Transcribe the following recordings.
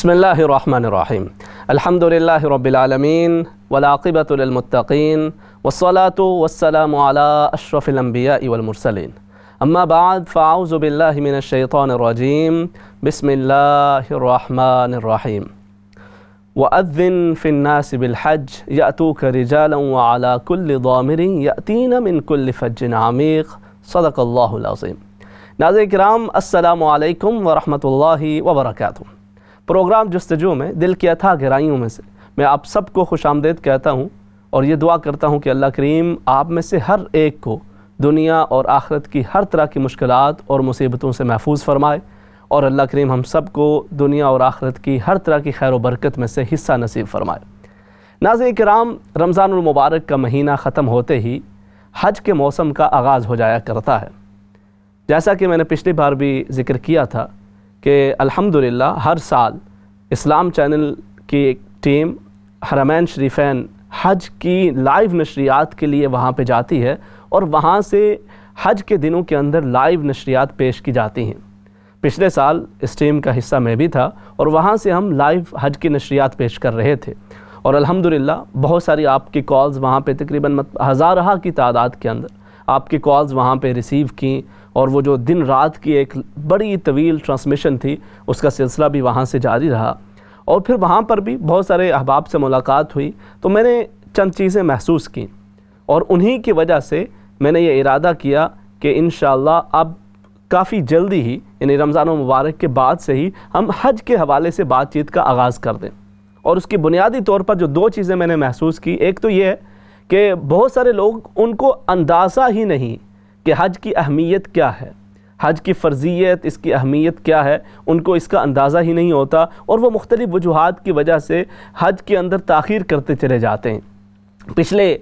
بسم الله الرحمن الرحيم الحمد لله رب العالمين والعاقبة للمتقين والصلاة والسلام على أشرف الأنبياء والمرسلين أما بعد فأعوذ بالله من الشيطان الرجيم بسم الله الرحمن الرحيم وأذن في الناس بالحج يأتوك رجالا وعلى كل ضامر يأتين من كل فج عميق صدق الله العظيم ناظر کرام السلام علیکم ورحمۃ اللہ وبرکاتہ پروگرام جستجو میں دل کی اتھا گہرائیوں میں سے، میں آپ سب کو خوش آمدید کہتا ہوں اور یہ دعا کرتا ہوں کہ اللہ کریم آپ میں سے ہر ایک کو دنیا اور آخرت کی ہر طرح کی مشکلات اور مصیبتوں سے محفوظ فرمائے اور اللہ کریم ہم سب کو دنیا اور آخرت کی ہر طرح کی خیر و برکت میں سے حصہ نصیب فرمائے۔ ناظرین کرام، رمضان المبارک کا مہینہ ختم ہوتے ہی حج کے موسم کا آغاز ہو جایا کرتا ہے۔ جیسا کہ میں نے پچھلی بار بھی ذکر کیا تھا کہ الحمدللہ ہر سال اسلام چینل کی ایک ٹیم حرمین شریفین حج کی لائیو نشریات کے لیے وہاں پہ جاتی ہے اور وہاں سے حج کے دنوں کے اندر لائیو نشریات پیش کی جاتی ہیں۔ پچھلے سال اس ٹیم کا حصہ میں بھی تھا اور وہاں سے ہم لائیو حج کی نشریات پیش کر رہے تھے۔ اور الحمدللہ بہت ساری آپ کی کالز وہاں پہ تقریباً ہزارہ کی تعداد کے اندر آپ کی کالز وہاں پہ ریسیو کیں۔ اور وہ جو دن رات کی ایک بڑی طویل ٹرانسمیشن تھی، اس کا سلسلہ بھی وہاں سے جاری رہا۔ اور پھر وہاں پر بھی بہت سارے احباب سے ملاقات ہوئی، تو میں نے چند چیزیں محسوس کیں۔ اور انہی کی وجہ سے میں نے یہ ارادہ کیا کہ انشاءاللہ اب کافی جلدی ہی یعنی رمضان و مبارک کے بعد سے ہی، ہم حج کے حوالے سے بات چیت کا آغاز کر دیں۔ اور اس کی بنیادی طور پر جو دو چیزیں میں نے محسوس کی، ایک تو یہ ہے کہ بہت سارے لوگ ان کو اندازہ ہی نہیں کہ حج کی اہمیت کیا ہے؟ حج کی فرضیت، اس کی اہمیت کیا ہے؟ ان کو اس کا اندازہ ہی نہیں ہوتا اور وہ مختلف وجوہات کی وجہ سے حج کے اندر تاخیر کرتے چلے جاتے ہیں۔ پچھلے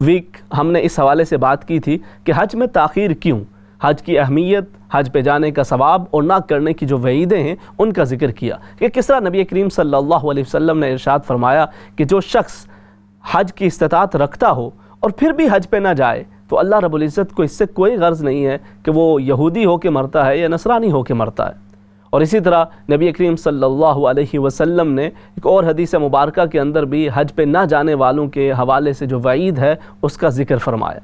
ویک ہم نے اس حوالے سے بات کی تھی کہ حج میں تاخیر کیوں؟ حج کی اہمیت، حج پہ جانے کا ثواب اور نہ کرنے کی جو وعیدیں ہیں، ان کا ذکر کیا۔ کہ کس طرح نبی کریم صلی اللہ علیہ وسلم نے ارشاد فرمایا کہ جو شخص حج کی استطاعت رکھتا ہو اور پھر بھی حج پہ نہ جائے تو اللہ رب العزت کو اس سے کوئی غرض نہیں ہے کہ وہ یہودی ہو کے مرتا ہے یا نصرانی ہو کے مرتا ہے۔ اور اسی طرح نبی کریم صلی اللہ علیہ وسلم نے ایک اور حدیث مبارکہ کے اندر بھی حج پہ نہ جانے والوں کے حوالے سے جو وعید ہے اس کا ذکر فرمایا۔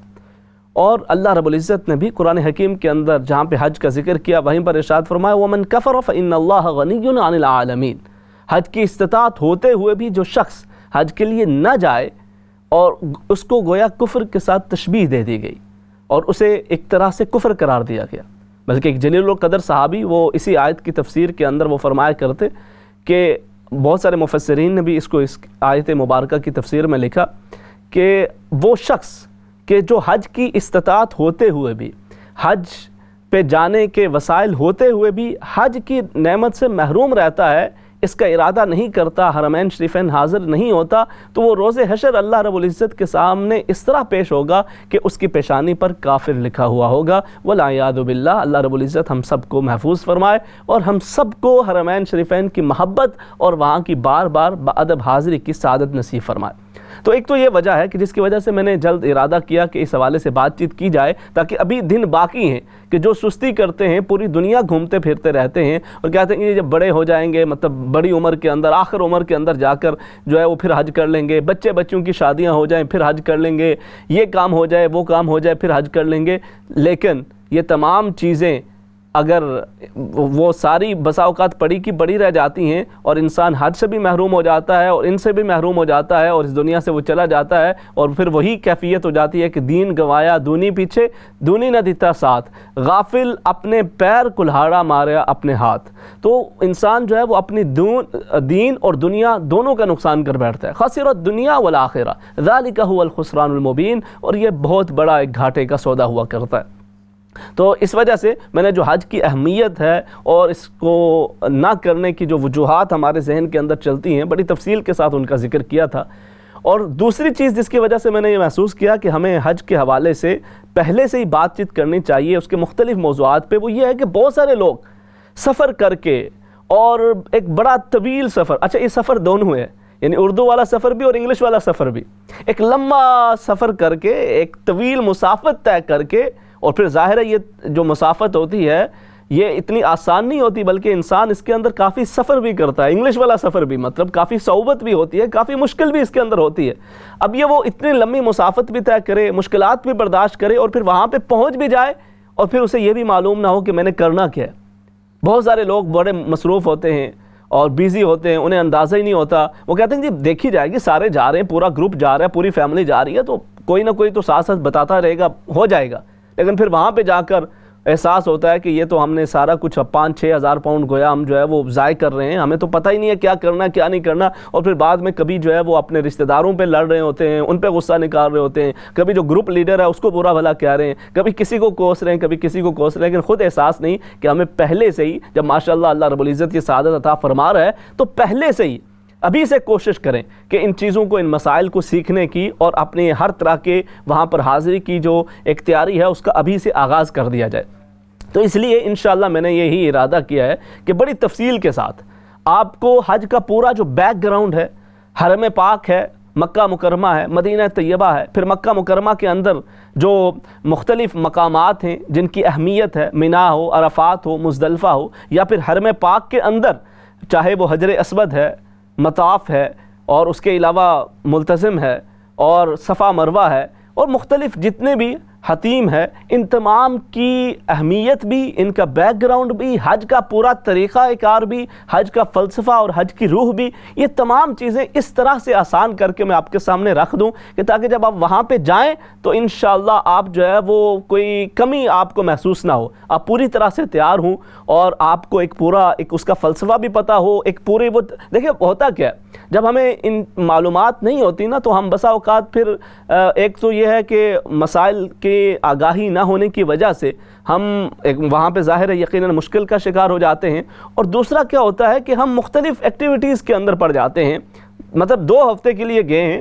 اور اللہ رب العزت نے بھی قرآن حکیم کے اندر جہاں پہ حج کا ذکر کیا وہیں پر ارشاد فرمایا، وَمَن كَفَرَ فَإِنَّ اللَّهَ غَنِيٌّ عَنِ الْعَالَمِينَ۔ حج کی استطاعت ہوتے ہوئے بھی جو شخص حج کے لیے نہ جائے اور اس کو گویا کفر کے ساتھ تشبیح دے دی گئی اور اسے ایک طرح سے کفر قرار دیا گیا۔ بلکہ ایک جلیل القدر صحابی وہ اسی آیت کی تفسیر کے اندر وہ فرمایا کرتے کہ بہت سارے مفسرین نے بھی اس کو اس آیت مبارکہ کی تفسیر میں لکھا کہ وہ شخص کہ جو حج کی استطاعت ہوتے ہوئے بھی، حج پہ جانے کے وسائل ہوتے ہوئے بھی، حج کی نعمت سے محروم رہتا ہے اس کا ارادہ نہیں کرتا حرمین شریفین حاضر نہیں ہوتا، تو وہ روز حشر اللہ رب العزت کے سامنے اس طرح پیش ہوگا کہ اس کی پیشانی پر کافر لکھا ہوا ہوگا۔ وَلَا بِاللَّهِ، اللہ رب العزت ہم سب کو محفوظ فرمائے اور ہم سب کو حرمین شریفین کی محبت اور وہاں کی بار بار ادب حاضری کی سعادت نصیب فرمائے۔ تو ایک تو یہ وجہ ہے کہ جس کی وجہ سے میں نے جلد ارادہ کیا کہ اس حوالے سے بات چیت کی جائے تاکہ ابھی دن باقی ہیں کہ جو سستی کرتے ہیں، پوری دنیا گھومتے پھرتے رہتے ہیں اور کہتے ہیں کہ جب بڑے ہو جائیں گے مطلب بڑی عمر کے اندر، آخر عمر کے اندر جا کر جو ہے وہ پھر حج کر لیں گے۔ بچے بچوں کی شادیاں ہو جائیں، پھر حج کر لیں گے۔ یہ کام ہو جائے، وہ کام ہو جائے، پھر حج کر لیں گے۔ لیکن یہ تمام چیزیں اگر وہ ساری بسا اوقات پڑی کی پڑی رہ جاتی ہیں اور انسان حج سے بھی محروم ہو جاتا ہے اور ان سے بھی محروم ہو جاتا ہے اور اس دنیا سے وہ چلا جاتا ہے اور پھر وہی کیفیت ہو جاتی ہے کہ دین گوایا، دونی پیچھے، دونی نہ دیتا ساتھ۔ غافل اپنے پیر کلہاڑا ماریا اپنے ہاتھ۔ تو انسان جو ہے وہ اپنی دین اور دنیا دونوں کا نقصان کر بیٹھتا ہے۔ خسرت دنیا والآخرہ۔ ذالک هو الخسران المبین اور یہ بہت بڑا ایک گھاٹے کا سودا ہوا کرتا ہے۔ تو اس وجہ سے میں نے جو حج کی اہمیت ہے اور اس کو نہ کرنے کی جو وجوہات ہمارے ذہن کے اندر چلتی ہیں، بڑی تفصیل کے ساتھ ان کا ذکر کیا تھا۔ اور دوسری چیز جس کی وجہ سے میں نے یہ محسوس کیا کہ ہمیں حج کے حوالے سے پہلے سے ہی بات چیت کرنی چاہیے، اس کے مختلف موضوعات پہ، وہ یہ ہے کہ بہت سارے لوگ سفر کر کے اور ایک بڑا طویل سفر اچھا یہ سفر دونوں ہے یعنی اردو والا سفر بھی اور انگلش والا سفر بھی۔ ایک لمبا سفر کر کے، ایک طویل مسافت طے کر کے اور پھر ظاہر ہے یہ جو مسافت ہوتی ہے، یہ اتنی آسان نہیں ہوتی، بلکہ انسان اس کے اندر کافی سفر بھی کرتا ہے۔ انگلش والا سفر بھی مطلب کافی صعوبت بھی ہوتی ہے، کافی مشکل بھی اس کے اندر ہوتی ہے۔ اب یہ وہ اتنی لمبی مسافت بھی طے کرے، مشکلات بھی برداشت کرے اور پھر وہاں پہ پہنچ بھی جائے اور پھر اسے یہ بھی معلوم نہ ہو کہ میں نے کرنا کیا ہے۔ بہت سارے لوگ بڑے مصروف ہوتے ہیں اور بیزی ہوتے ہیں، انہیں اندازہ ہی نہیں ہوتا۔ وہ کہتے ہیں جی دیکھی جائے گی، سارے جا رہے ہیں، پورا گروپ جا رہا ہے، پوری فیملی جا رہی ہے، تو کوئی نہ کوئی تو ساتھ ساتھ بتاتا رہے گا، ہو جائے گا۔ لیکن پھر وہاں پہ جا کر احساس ہوتا ہے کہ یہ تو ہم نے سارا کچھ پانچ چھ ہزار پاؤنڈ گویا ہم جو ہے وہ ضائع کر رہے ہیں۔ ہمیں تو پتہ ہی نہیں ہے کیا کرنا، کیا نہیں کرنا۔ اور پھر بعد میں کبھی جو ہے وہ اپنے رشتہ داروں پہ لڑ رہے ہوتے ہیں، ان پہ غصہ نکال رہے ہوتے ہیں۔ کبھی جو گروپ لیڈر ہے اس کو برا بھلا کہہ رہے ہیں، کبھی کسی کو کوس رہے ہیں، کبھی کسی کو کوس رہے ہیں۔ لیکن خود احساس نہیں کہ ہمیں پہلے سے ہی جب ماشاء اللہ اللہ رب العزت کی سعادت عطا فرما رہا ہے، تو پہلے سے ہی ابھی سے کوشش کریں کہ ان چیزوں کو، ان مسائل کو سیکھنے کی اور اپنے ہر طرح کے وہاں پر حاضری کی جو اختیاری ہے، اس کا ابھی سے آغاز کر دیا جائے۔ تو اس لیے انشاءاللہ میں نے یہی ارادہ کیا ہے کہ بڑی تفصیل کے ساتھ آپ کو حج کا پورا جو بیک گراؤنڈ ہے، حرم پاک ہے، مکہ مکرمہ ہے، مدینہ طیبہ ہے، پھر مکہ مکرمہ کے اندر جو مختلف مقامات ہیں، جن کی اہمیت ہے منا ہو، عرفات ہو، مزدلفہ ہو یا پھر حرم پاک کے اندر، چاہے وہ حجر اسود ہے مطاف ہے اور اس کے علاوہ ملتظم ہے اور صفا مروہ ہے اور مختلف جتنے بھی حتیم ہے، ان تمام کی اہمیت بھی، ان کا بیک گراؤنڈ بھی، حج کا پورا طریقہ کار بھی، حج کا فلسفہ اور حج کی روح بھی، یہ تمام چیزیں اس طرح سے آسان کر کے میں آپ کے سامنے رکھ دوں کہ تاکہ جب آپ وہاں پہ جائیں تو انشاءاللہ آپ جو ہے وہ کوئی کمی آپ کو محسوس نہ ہو۔ آپ پوری طرح سے تیار ہوں اور آپ کو ایک پورا، ایک اس کا فلسفہ بھی پتہ ہو، ایک پوری وہ، دیکھیں ہوتا کیا ہے، جب ہمیں ان معلومات نہیں ہوتی نا تو ہم بسا اوقات پھر ایک تو یہ ہے کہ مسائل کی کے آگاہی نہ ہونے کی وجہ سے ہم ایک وہاں پہ ظاہر ہے یقیناً مشکل کا شکار ہو جاتے ہیں اور دوسرا کیا ہوتا ہے کہ ہم مختلف ایکٹیویٹیز کے اندر پڑ جاتے ہیں مطلب دو ہفتے کے لیے گئے ہیں،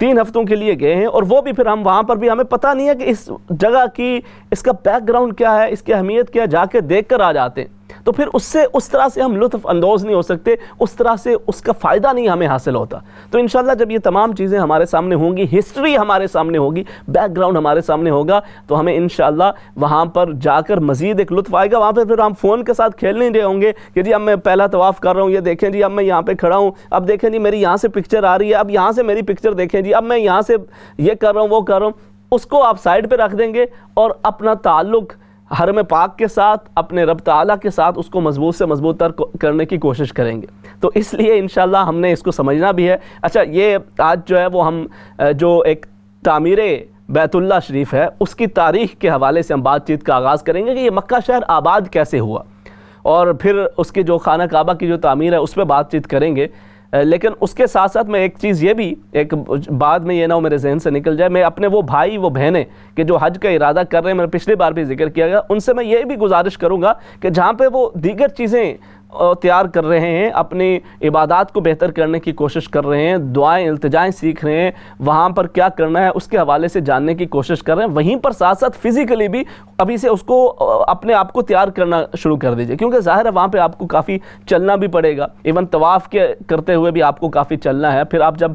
تین ہفتوں کے لیے گئے ہیں اور وہ بھی پھر ہم وہاں پر بھی ہمیں پتہ نہیں ہے کہ اس جگہ کی، اس کا بیک گراؤنڈ کیا ہے، اس کی اہمیت کیا جا کے دیکھ کر آ جاتے ہیں۔ تو پھر اس سے اس طرح سے ہم لطف اندوز نہیں ہو سکتے، اس طرح سے اس کا فائدہ نہیں ہمیں حاصل ہوتا۔ تو انشاءاللہ جب یہ تمام چیزیں ہمارے سامنے ہوں گی، ہسٹری ہمارے سامنے ہوگی، بیک گراؤنڈ ہمارے سامنے ہوگا، تو ہمیں انشاءاللہ وہاں پر جا کر مزید ایک لطف آئے گا۔ وہاں پہ پھر ہم فون کے ساتھ کھیل نہیں رہے ہوں گے کہ جی اب میں پہلا طواف کر رہا ہوں، یہ دیکھیں جی اب میں یہاں پہ کھڑا ہوں، اب دیکھیں جی میری یہاں سے پکچر آ رہی ہے، اب یہاں سے میری پکچر دیکھیں جی اب میں یہاں سے یہ کر رہا ہوں، وہ کر رہا ہوں۔ اس کو آپ سائڈ پہ رکھ دیں گے اور اپنا تعلق حرم پاک کے ساتھ، اپنے رب تعالیٰ کے ساتھ اس کو مضبوط سے مضبوط تر کرنے کی کوشش کریں گے۔ تو اس لیے انشاءاللہ ہم نے اس کو سمجھنا بھی ہے۔ اچھا یہ آج جو ہے وہ ہم جو ایک تعمیر بیت اللہ شریف ہے، اس کی تاریخ کے حوالے سے ہم بات چیت کا آغاز کریں گے کہ یہ مکہ شہر آباد کیسے ہوا۔ اور پھر اس کی جو خانہ کعبہ کی جو تعمیر ہے، اس پہ بات چیت کریں گے۔ لیکن اس کے ساتھ ساتھ میں ایک چیز یہ بھی، ایک بعد میں یہ نہ ہو میرے ذہن سے نکل جائے، میں اپنے وہ بھائی، وہ بہنیں کہ جو حج کا ارادہ کر رہے ہیں، میں نے پچھلی بار بھی ذکر کیا گیا ان سے میں یہ بھی گزارش کروں گا کہ جہاں پہ وہ دیگر چیزیں تیار کر رہے ہیں، اپنی عبادات کو بہتر کرنے کی کوشش کر رہے ہیں، دعائیں، التجائیں سیکھ رہے ہیں۔ وہاں پر کیا کرنا ہے، اس کے حوالے سے جاننے کی کوشش کر رہے ہیں۔ وہیں پر ساتھ ساتھ فزیکلی بھی ابھی سے اس کو اپنے آپ کو تیار کرنا شروع کر دیجیے۔ کیونکہ ظاہر ہے، وہاں پہ آپ کو کافی چلنا بھی پڑے گا۔ ایون طواف کے کرتے ہوئے بھی آپ کو کافی چلنا ہے۔ پھر آپ جب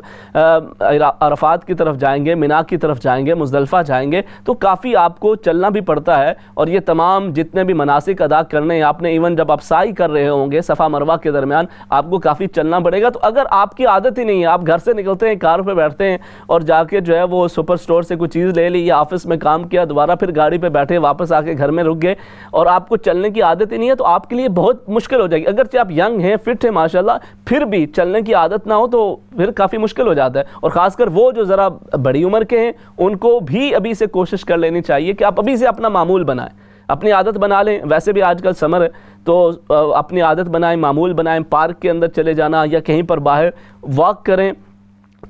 عرفات کی طرف جائیں گے منا کی طرف جائیں گے، مزدلفہ جائیں گے، تو کافی آپ کو چلنا بھی پڑتا ہے۔ اور یہ تمام جتنے بھی مناسک ادا کرنے ہیں، آپ نے ایون جب آپ سائی کر رہے ہوں ہوں گے صفا مروہ کے درمیان، آپ کو کافی چلنا پڑے گا۔ تو اگر آپ کی عادت ہی نہیں ہے، آپ گھر سے نکلتے ہیں، کار پہ بیٹھتے ہیں اور جا کے جو ہے وہ سپر سٹور سے کوئی چیز لے لی یا آفس میں کام کیا، دوبارہ پھر گاڑی پہ بیٹھے واپس آ کے گھر میں رک گئے اور آپ کو چلنے کی عادت ہی نہیں ہے، تو آپ کے لیے بہت مشکل ہو جائے گی۔ اگرچہ آپ ینگ ہیں، فٹ ہیں، ماشاءاللہ، پھر بھی چلنے کی عادت نہ ہو تو پھر کافی مشکل ہو جاتا ہے۔ اور خاص کر وہ جو ذرا بڑی عمر کے ہیں، ان کو بھی ابھی سے کوشش کر لینی چاہیے کہ آپ ابھی سے اپنا معمول بنائیں۔ اپنی عادت بنا لیں۔ ویسے بھی آج کل سمر ہے تو اپنی عادت بنائیں، معمول بنائیں، پارک کے اندر چلے جانا یا کہیں پر باہر واک کریں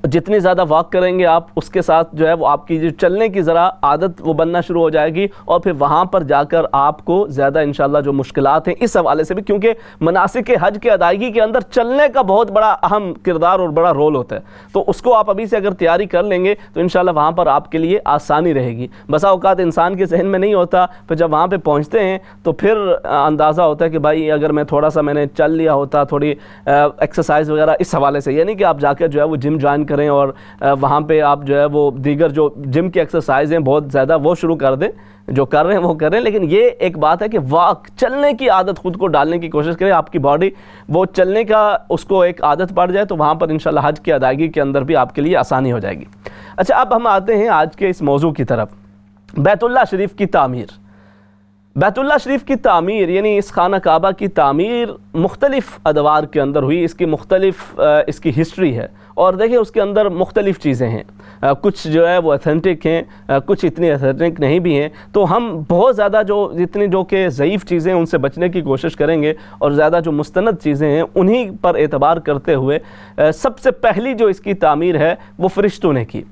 جتنی زیادہ واک کریں گے آپ، اس کے ساتھ جو ہے وہ آپ کی جو چلنے کی ذرا عادت وہ بننا شروع ہو جائے گی اور پھر وہاں پر جا کر آپ کو زیادہ انشاءاللہ جو مشکلات ہیں اس حوالے سے بھی، کیونکہ مناسک حج کے ادائیگی کے اندر چلنے کا بہت بڑا اہم کردار اور بڑا رول ہوتا ہے۔ تو اس کو آپ ابھی سے اگر تیاری کر لیں گے تو انشاءاللہ وہاں پر آپ کے لیے آسانی رہے گی۔ بسا اوقات انسان کے ذہن میں نہیں ہوتا، پھر جب وہاں پہ پہنچتے ہیں تو پھر اندازہ ہوتا ہے کہ بھائی اگر میں تھوڑا سا میں نے چل لیا ہوتا، تھوڑی ایکسرسائز وغیرہ اس حوالے سے یعنی کہ آپ جا کے جو ہے وہ جم جوائن کریں اور وہاں پہ آپ جو ہے وہ دیگر جو جم کی ایکسرسائز ہیں، بہت زیادہ وہ شروع کر دیں، جو کر رہے ہیں وہ کر رہے ہیں لیکن یہ ایک بات ہے کہ واک، چلنے کی عادت خود کو ڈالنے کی کوشش کریں۔ آپ کی باڈی وہ چلنے کا، اس کو ایک عادت پڑ جائے تو وہاں پر انشاءاللہ حج کی ادائیگی کے اندر بھی آپ کے لیے آسانی ہو جائے گی۔ اچھا اب ہم آتے ہیں آج کے اس موضوع کی طرف۔ بیت اللہ شریف کی تعمیر۔ بیت اللہ شریف کی تعمیر یعنی اس خانہ کعبہ کی تعمیر مختلف ادوار کے اندر ہوئی، اس کی مختلف اس کی ہسٹری ہے۔ اور دیکھیں اس کے اندر مختلف چیزیں ہیں۔ کچھ جو ہے وہ اتھینٹک ہیں کچھ اتنی اتھینٹک نہیں بھی ہیں۔ تو ہم بہت زیادہ جو جتنی جو کہ ضعیف چیزیں ان سے بچنے کی کوشش کریں گے اور زیادہ جو مستند چیزیں ہیں، انہی پر اعتبار کرتے ہوئے سب سے پہلی جو اس کی تعمیر ہے وہ فرشتوں نے کی۔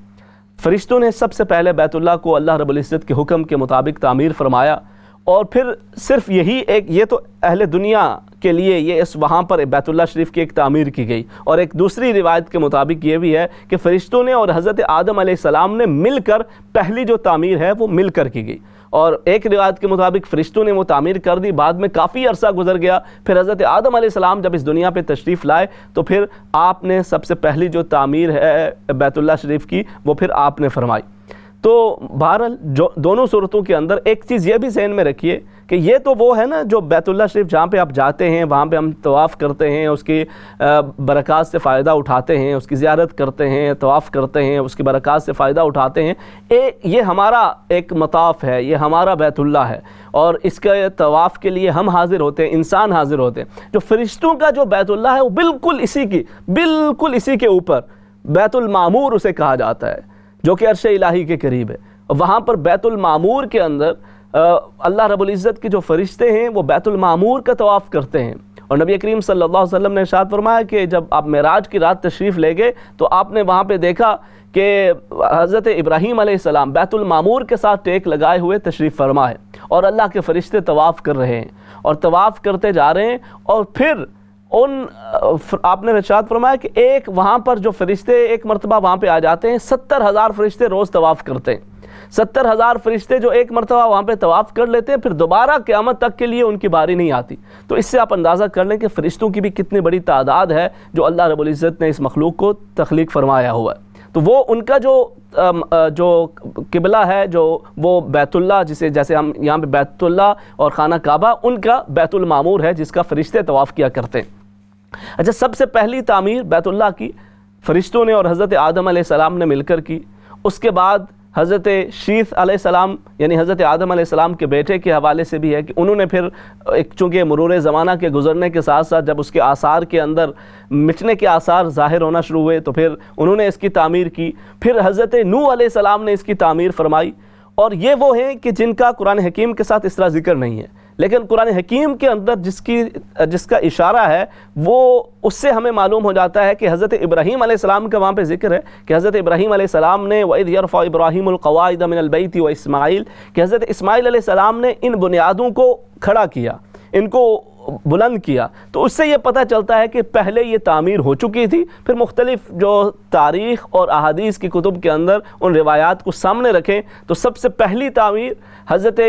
فرشتوں نے سب سے پہلے بیت اللہ کو اللہ رب العزت کے حکم کے مطابق تعمیر فرمایا۔ اور پھر صرف یہی ایک یہ تو اہل دنیا کے لیے یہ اس وہاں پر بیت اللہ شریف کی ایک تعمیر کی گئی۔ اور ایک دوسری روایت کے مطابق یہ بھی ہے کہ فرشتوں نے اور حضرت آدم علیہ السلام نے مل کر پہلی جو تعمیر ہے وہ مل کر کی گئی۔ اور ایک روایت کے مطابق فرشتوں نے وہ تعمیر کر دی، بعد میں کافی عرصہ گزر گیا۔ پھر حضرت آدم علیہ السلام جب اس دنیا پہ تشریف لائے تو پھر آپ نے سب سے پہلی جو تعمیر ہے بیت اللہ شریف کی وہ پھر آپ نے فرمائی۔ تو بہرحال جو دونوں صورتوں کے اندر ایک چیز یہ بھی ذہن میں رکھیے کہ یہ تو وہ ہے نا جو بیت اللہ شریف جہاں پہ آپ جاتے ہیں، وہاں پہ ہم طواف کرتے ہیں، اس کی برکات سے فائدہ اٹھاتے ہیں، اس کی زیارت کرتے ہیں، طواف کرتے ہیں، اس کی برکات سے فائدہ اٹھاتے ہیں۔ یہ ہمارا ایک مطاف ہے، یہ ہمارا بیت اللہ ہے۔ اور اس کے طواف کے لیے ہم حاضر ہوتے ہیں، انسان حاضر ہوتے ہیں۔ جو فرشتوں کا جو بیت اللہ ہے، وہ بالکل اسی کی، بالکل اسی کے اوپر، بیت المعمور اسے کہا جاتا ہے۔ جو کہ عرش الہی کے قریب ہے۔ وہاں پر بیت المعمور کے اندر اللہ رب العزت کے جو فرشتے ہیں، وہ بیت المعمور کا طواف کرتے ہیں۔ اور نبی کریم صلی اللہ علیہ وسلم نے ارشاد فرمایا کہ جب آپ معراج کی رات تشریف لے گئے، تو آپ نے وہاں پہ دیکھا کہ حضرت ابراہیم علیہ السلام بیت المعمور کے ساتھ ٹیک لگائے ہوئے تشریف فرما ہے۔ اور اللہ کے فرشتے طواف کر رہے ہیں۔ اور طواف کرتے جا رہے ہیں اور پھر ان آپ نے ارشاد فرمایا کہ ایک وہاں پر جو فرشتے ایک مرتبہ وہاں پہ آ جاتے ہیں، ستر ہزار فرشتے روز طواف کرتے ہیں۔ ستر ہزار فرشتے جو ایک مرتبہ وہاں پہ طواف کر لیتے ہیں، پھر دوبارہ قیامت تک کے لیے ان کی باری نہیں آتی۔ تو اس سے آپ اندازہ کر لیں کہ فرشتوں کی بھی کتنی بڑی تعداد ہے جو اللہ رب العزت نے اس مخلوق کو تخلیق فرمایا ہوا ہے۔ تو وہ ان کا جو جو قبلہ ہے، جو وہ بیت اللہ، جسے، جیسے ہم یہاں پہ بیت اللہ اور خانہ کعبہ، ان کا بیت المعمور ہے، جس کا فرشتے طواف کیا کرتے ہیں۔ اچھا سب سے پہلی تعمیر بیت اللہ کی فرشتوں نے اور حضرت آدم علیہ السلام نے مل کر کی۔ اس کے بعد حضرت شیث علیہ السلام یعنی حضرت آدم علیہ السلام کے بیٹے کے حوالے سے بھی ہے کہ انہوں نے پھر ایک چونکہ مرور زمانہ کے گزرنے کے ساتھ ساتھ جب اس کے آثار کے اندر مٹنے کے آثار ظاہر ہونا شروع ہوئے تو پھر انہوں نے اس کی تعمیر کی۔ پھر حضرت نو علیہ السلام نے اس کی تعمیر فرمائی۔ اور یہ وہ ہیں کہ جن کا قرآن حکیم کے ساتھ اس طرح ذکر نہیں ہے۔ لیکن قرآن حکیم کے اندر جس کی، جس کا اشارہ ہے، وہ اس سے ہمیں معلوم ہو جاتا ہے کہ حضرت ابراہیم علیہ السلام کا وہاں پہ ذکر ہے کہ حضرت ابراہیم علیہ السلام نے وَإِذْ يَرْفَعُ إِبْرَاهِيمُ الْقَوَائِدَ مِنَ الْبَيْتِ وَإِسْمَعِيلِ کہ حضرت اسماعیل علیہ السلام نے ان بنیادوں کو کھڑا کیا، ان کو بلند کیا۔ تو اس سے یہ پتہ چلتا ہے کہ پہلے یہ تعمیر ہو چکی تھی، پھر مختلف جو تاریخ اور احادیث کی کتب کے اندر ان روایات کو سامنے رکھیں۔ تو سب سے پہلی تعمیر حضرت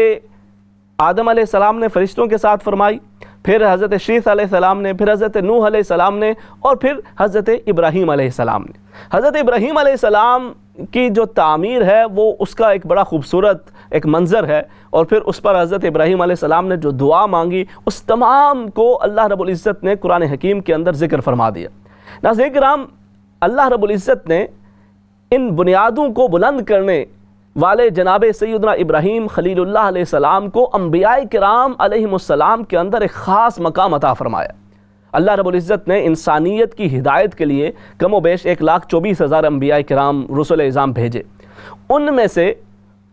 آدم علیہ السلام نے فرشتوں کے ساتھ فرمائی، پھر حضرت شیث علیہ السلام نے، پھر حضرت نوح علیہ السلام نے، اور پھر حضرت ابراہیم علیہ السلام نے۔ حضرت ابراہیم علیہ السلام کی جو تعمیر ہے، وہ اس کا ایک بڑا خوبصورت ایک منظر ہے۔ اور پھر اس پر حضرت ابراہیم علیہ السلام نے جو دعا مانگی، اس تمام کو اللہ رب العزت نے قرآن حکیم کے اندر ذکر فرما دیا۔ ناظرین کرام، اللہ رب العزت نے ان بنیادوں کو بلند کرنے والے جناب سیدنا ابراہیم خلیل اللہ علیہ السلام کو انبیاء کرام علیہ السلام کے اندر ایک خاص مقام عطا فرمایا۔ اللہ رب العزت نے انسانیت کی ہدایت کے لیے کم و بیش ایک لاکھ چوبیس ہزار انبیاء کرام رسول اعظام بھیجے۔ ان میں سے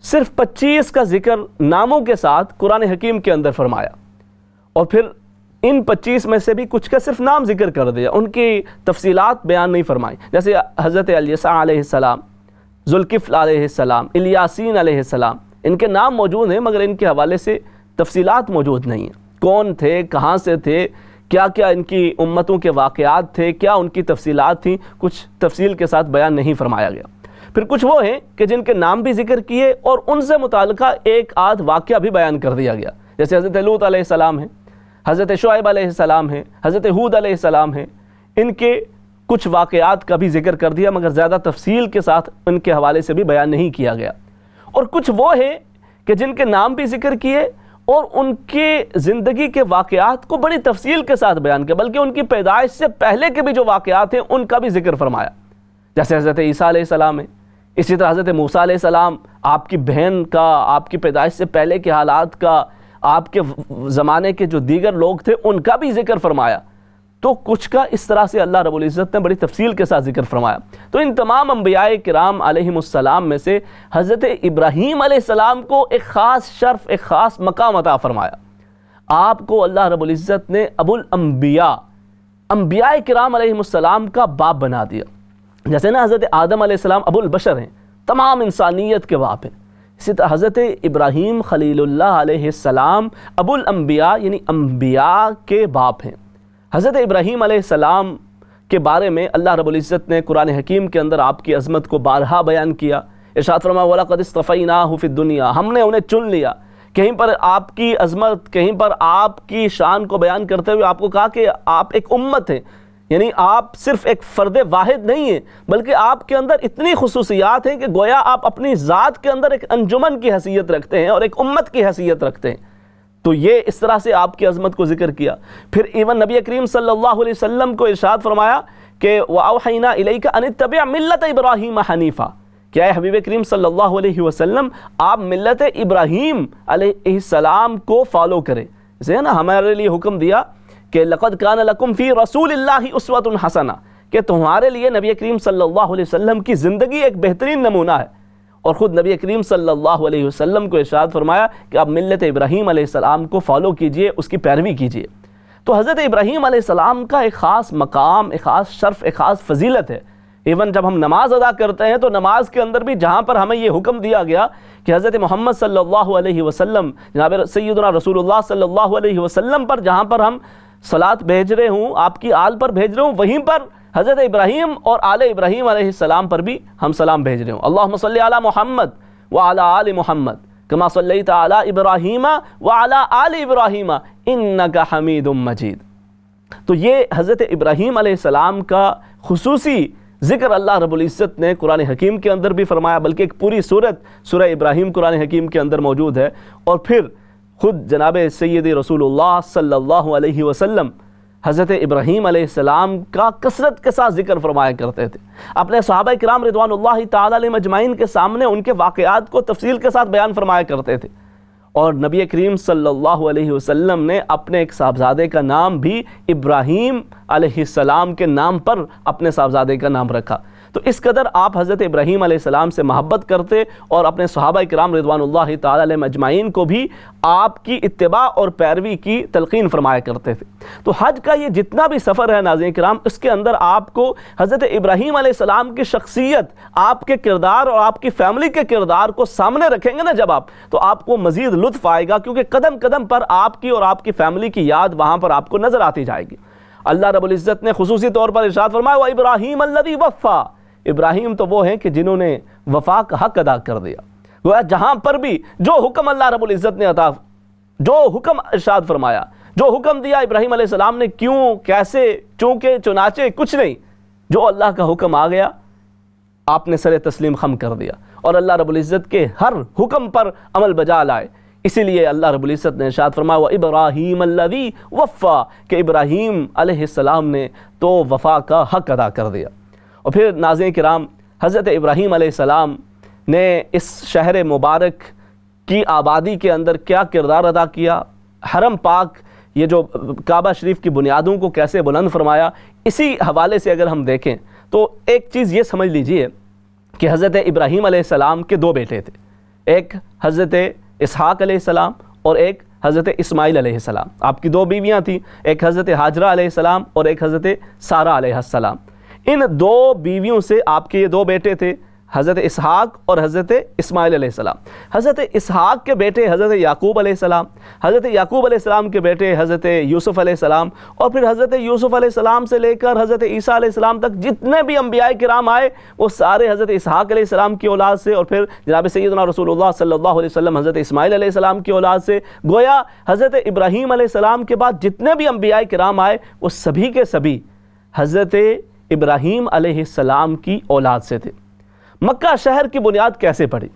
صرف پچیس کا ذکر ناموں کے ساتھ قرآن حکیم کے اندر فرمایا۔ اور پھر ان پچیس میں سے بھی کچھ کا صرف نام ذکر کر دیا۔ ان کی تفصیلات بیان نہیں فرمائی۔ جیسے حضرت علیہ علیہ السلام ذوالکفل علیہ السلام، الیاسین علیہ السلام۔ ان کے نام موجود ہیں مگر ان کے حوالے سے تفصیلات موجود نہیں ہیں۔ کون تھے، کہاں سے تھے، کیا کیا ان کی امتوں کے واقعات تھے، کیا ان کی تفصیلات تھیں، کچھ تفصیل کے ساتھ بیان نہیں فرمایا گیا۔ پھر کچھ وہ ہیں کہ جن کے نام بھی ذکر کیے اور ان سے متعلقہ ایک آدھ واقعہ بھی بیان کر دیا گیا۔ جیسے حضرت لوت علیہ السلام ہیں، حضرت شعیب علیہ السلام ہیں، حضرت حود علیہ السلام ہیں۔ ان کے کچھ واقعات کا بھی ذکر کر دیا، مگر زیادہ تفصیل کے ساتھ ان کے حوالے سے بھی بیان نہیں کیا گیا۔ اور کچھ وہ ہے کہ جن کے نام بھی ذکر کیے اور ان کی زندگی کے واقعات کو بڑی تفصیل کے ساتھ بیان کیا، بلکہ ان کی پیدائش سے پہلے کے بھی جو واقعات ہیں، ان کا بھی ذکر فرمایا۔ جیسے حضرت عیسیٰ علیہ السلام ہے اسی طرح حضرت موسیٰ علیہ السلام، آپ کی بہن کا، آپ کی پیدائش سے پہلے کے حالات کا، آپ کے زمانے کے جو دیگر لوگ تھے، ان کا بھی ذکر فرمایا۔ تو کچھ کا اس طرح سے اللہ رب العزت نے بڑی تفصیل کے ساتھ ذکر فرمایا۔ تو ان تمام انبیاء کرام علیہ السلام میں سے حضرت ابراہیم علیہ السلام کو ایک خاص شرف، ایک خاص مقام عطا فرمایا۔ آپ کو اللہ رب العزت نے ابو الانبیاء، انبیاء کرام علیہ السلام کا باپ بنا دیا۔ جیسے نا حضرت آدم علیہ السلام ابو البشر ہیں، تمام انسانیت کے باپ ہیں۔ اسی طرح حضرت ابراہیم خلیل اللہ علیہ السلام ابو الانبیاء یعنی انبیاء کے باپ ہیں۔ حضرت ابراہیم علیہ السلام کے بارے میں اللہ رب العزت نے قرآن حکیم کے اندر آپ کی عظمت کو بارہا بیان کیا۔ ارشاد فرما، وَلَقَدْ اسْتَفَيْنَاهُ فِي الدُّنْيَا۔ ہم نے انہیں چن لیا۔ کہیں پر آپ کی عظمت، کہیں پر آپ کی شان کو بیان کرتے ہوئے آپ کو کہا کہ آپ ایک امت ہیں۔ یعنی آپ صرف ایک فرد واحد نہیں ہیں، بلکہ آپ کے اندر اتنی خصوصیات ہیں کہ گویا آپ اپنی ذات کے اندر ایک انجمن کی حیثیت رکھتے ہیں اور ایک امت کی حیثیت رکھتے ہیں۔ تو یہ اس طرح سے آپ کی عظمت کو ذکر کیا۔ پھر ایون نبی کریم صلی اللہ علیہ وسلم کو ارشاد فرمایا کہ وَأَوْحَيْنَا إِلَيْكَ أَنِ اتَّبِعْ مِلَّةَ إِبْرَاهِيمَ حَنِيفًا۔ کیا ہے حبیب کریم صلی اللہ علیہ وسلم، آپ ملت ابراہیم علیہ السلام کو فالو کریں۔ اسے نا ہمارے لیے حکم دیا کہ لَقَدْ كَانَ لَكُمْ فِي رَسُولِ اللَّهِ أُسْوَةٌ حَسَنَةٌ کہ تمہارے لیے نبی کریم صلی اللہ علیہ وسلم کی زندگی ایک بہترین نمونہ ہے۔ اور خود نبی کریم صلی اللہ علیہ وسلم کو ارشاد فرمایا کہ آپ ملت ابراہیم علیہ السلام کو فالو کیجیے، اس کی پیروی کیجیے۔ تو حضرت ابراہیم علیہ السلام کا ایک خاص مقام، ایک خاص شرف، ایک خاص فضیلت ہے۔ ایون جب ہم نماز ادا کرتے ہیں تو نماز کے اندر بھی جہاں پر ہمیں یہ حکم دیا گیا کہ حضرت محمد صلی اللہ علیہ وسلم، جناب سیدنا رسول اللہ صلی اللہ علیہ وسلم پر جہاں پر ہم صلات بھیج رہے ہوں، آپ کی آل پر بھیج رہے ہوں، وہیں پر حضرت ابراہیم اور آل ابراہیم علیہ السلام پر بھی ہم سلام بھیج رہے ہوں۔ اللہم صلی علی محمد وعلی آل محمد، کما صلیت علی ابراہیم وعلی آل ابراہیم، انکا حمید مجید۔ تو یہ حضرت ابراہیم علیہ السلام کا خصوصی ذکر اللہ رب العزت نے قرآن حکیم کے اندر بھی فرمایا، بلکہ ایک پوری صورت سورہ ابراہیم قرآن حکیم کے اندر موجود ہے۔ اور پھر خود جناب سید رسول اللہ صلی اللہ علیہ وسلم حضرت ابراہیم علیہ السلام کا کثرت کے ساتھ ذکر فرمایا کرتے تھے۔ اپنے صحابہ کرام رضوان اللہ تعالی علیہ مجمعین کے سامنے ان کے واقعات کو تفصیل کے ساتھ بیان فرمایا کرتے تھے۔ اور نبی کریم صلی اللہ علیہ وسلم نے اپنے ایک صاحبزادے کا نام بھی ابراہیم علیہ السلام کے نام پر اپنے صاحبزادے کا نام رکھا۔ تو اس قدر آپ حضرت ابراہیم علیہ السلام سے محبت کرتے اور اپنے صحابہ کرام رضوان اللہ تعالی علیہ مجمعین کو بھی آپ کی اتباع اور پیروی کی تلقین فرمایا کرتے تھے۔ تو حج کا یہ جتنا بھی سفر ہے ناظرین کرام، اس کے اندر آپ کو حضرت ابراہیم علیہ السلام کی شخصیت، آپ کے کردار اور آپ کی فیملی کے کردار کو سامنے رکھیں گے نا جب آپ، تو آپ کو مزید لطف آئے گا کیونکہ قدم قدم پر آپ کی اور آپ کی فیملی کی یاد وہاں پر آپ کو نظر آتی جائے گی۔ اللہ رب العزت نے خصوصی طور پر ارشاد فرمایا، وَإِبْرَاهِيمَ الَّذِي وَفَّا ابراہیم تو وہ ہیں کہ جنہوں نے وفا کا حق ادا کر دیا۔ گویا جہاں پر بھی جو حکم اللہ رب العزت نے عطا جو حکم ارشاد فرمایا، جو حکم دیا ابراہیم علیہ السلام نے، کیوں، کیسے، چونکہ، چنانچہ کچھ نہیں، جو اللہ کا حکم آ گیا، آپ نے سر تسلیم خم کر دیا۔ اور اللہ رب العزت کے ہر حکم پر عمل بجا لائے۔ اسی لیے اللہ رب العزت نے ارشاد فرمایا، وہ ابراہیم اللہ وفا کہ ابراہیم علیہ السلام نے تو وفا کا حق ادا کر دیا۔ اور پھر ناظرین کرام، حضرت ابراہیم علیہ السلام نے اس شہر مبارک کی آبادی کے اندر کیا کردار ادا کیا؟ حرم پاک، یہ جو کعبہ شریف کی بنیادوں کو کیسے بلند فرمایا؟ اسی حوالے سے اگر ہم دیکھیں تو ایک چیز یہ سمجھ لیجیے کہ حضرت ابراہیم علیہ السلام کے دو بیٹے تھے۔ ایک حضرت اسحاق علیہ السلام اور ایک حضرت اسماعیل علیہ السلام۔ آپ کی دو بیویاں تھیں، ایک حضرت حاجرہ علیہ السلام اور ایک حضرت سارہ علیہ السلام۔ ان دو بیویوں سے آپ کے یہ دو بیٹے تھے، حضرت اسحاق اور حضرت اسماعیل علیہ السلام۔ حضرت اسحاق کے بیٹے حضرت یعقوب علیہ السلام، حضرت یعقوب علیہ السلام کے بیٹے حضرت یوسف علیہ السلام، اور پھر حضرت یوسف علیہ السلام سے لے کر حضرت عیسیٰ علیہ السلام تک جتنے بھی انبیاء کرام آئے، وہ سارے حضرت اسحاق علیہ السلام کی اولاد سے، اور پھر جناب سیدنا رسول اللہ صلی اللہ علیہ وسلم، حضرت اسماعیل علیہ السلام کی اولاد سے، گویا حضرت ابراہیم علیہ السلام کے بعد جتنے بھی انبیاء کرام آئے، وہ سبھی کے سبھی حضرت ابراہیم علیہ السلام کی اولاد سے تھے۔ مکہ شہر کی بنیاد کیسے پڑی؟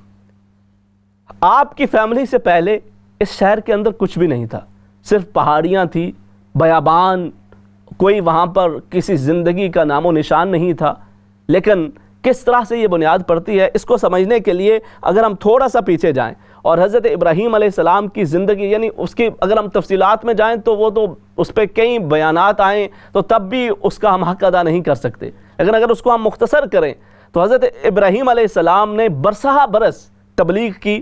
آپ کی فیملی سے پہلے اس شہر کے اندر کچھ بھی نہیں تھا۔ صرف پہاڑیاں تھی بیابان، کوئی وہاں پر کسی زندگی کا نام و نشان نہیں تھا۔ لیکن کس طرح سے یہ بنیاد پڑتی ہے، اس کو سمجھنے کے لیے اگر ہم تھوڑا سا پیچھے جائیں اور حضرت ابراہیم علیہ السلام کی زندگی یعنی اس کی اگر ہم تفصیلات میں جائیں تو وہ تو اس پہ کئی بیانات آئیں، تو تب بھی اس کا ہم حق ادا نہیں کر سکتے۔ لیکن اگر اس کو ہم مختصر کریں، تو حضرت ابراہیم علیہ السلام نے برسہ برس تبلیغ کی۔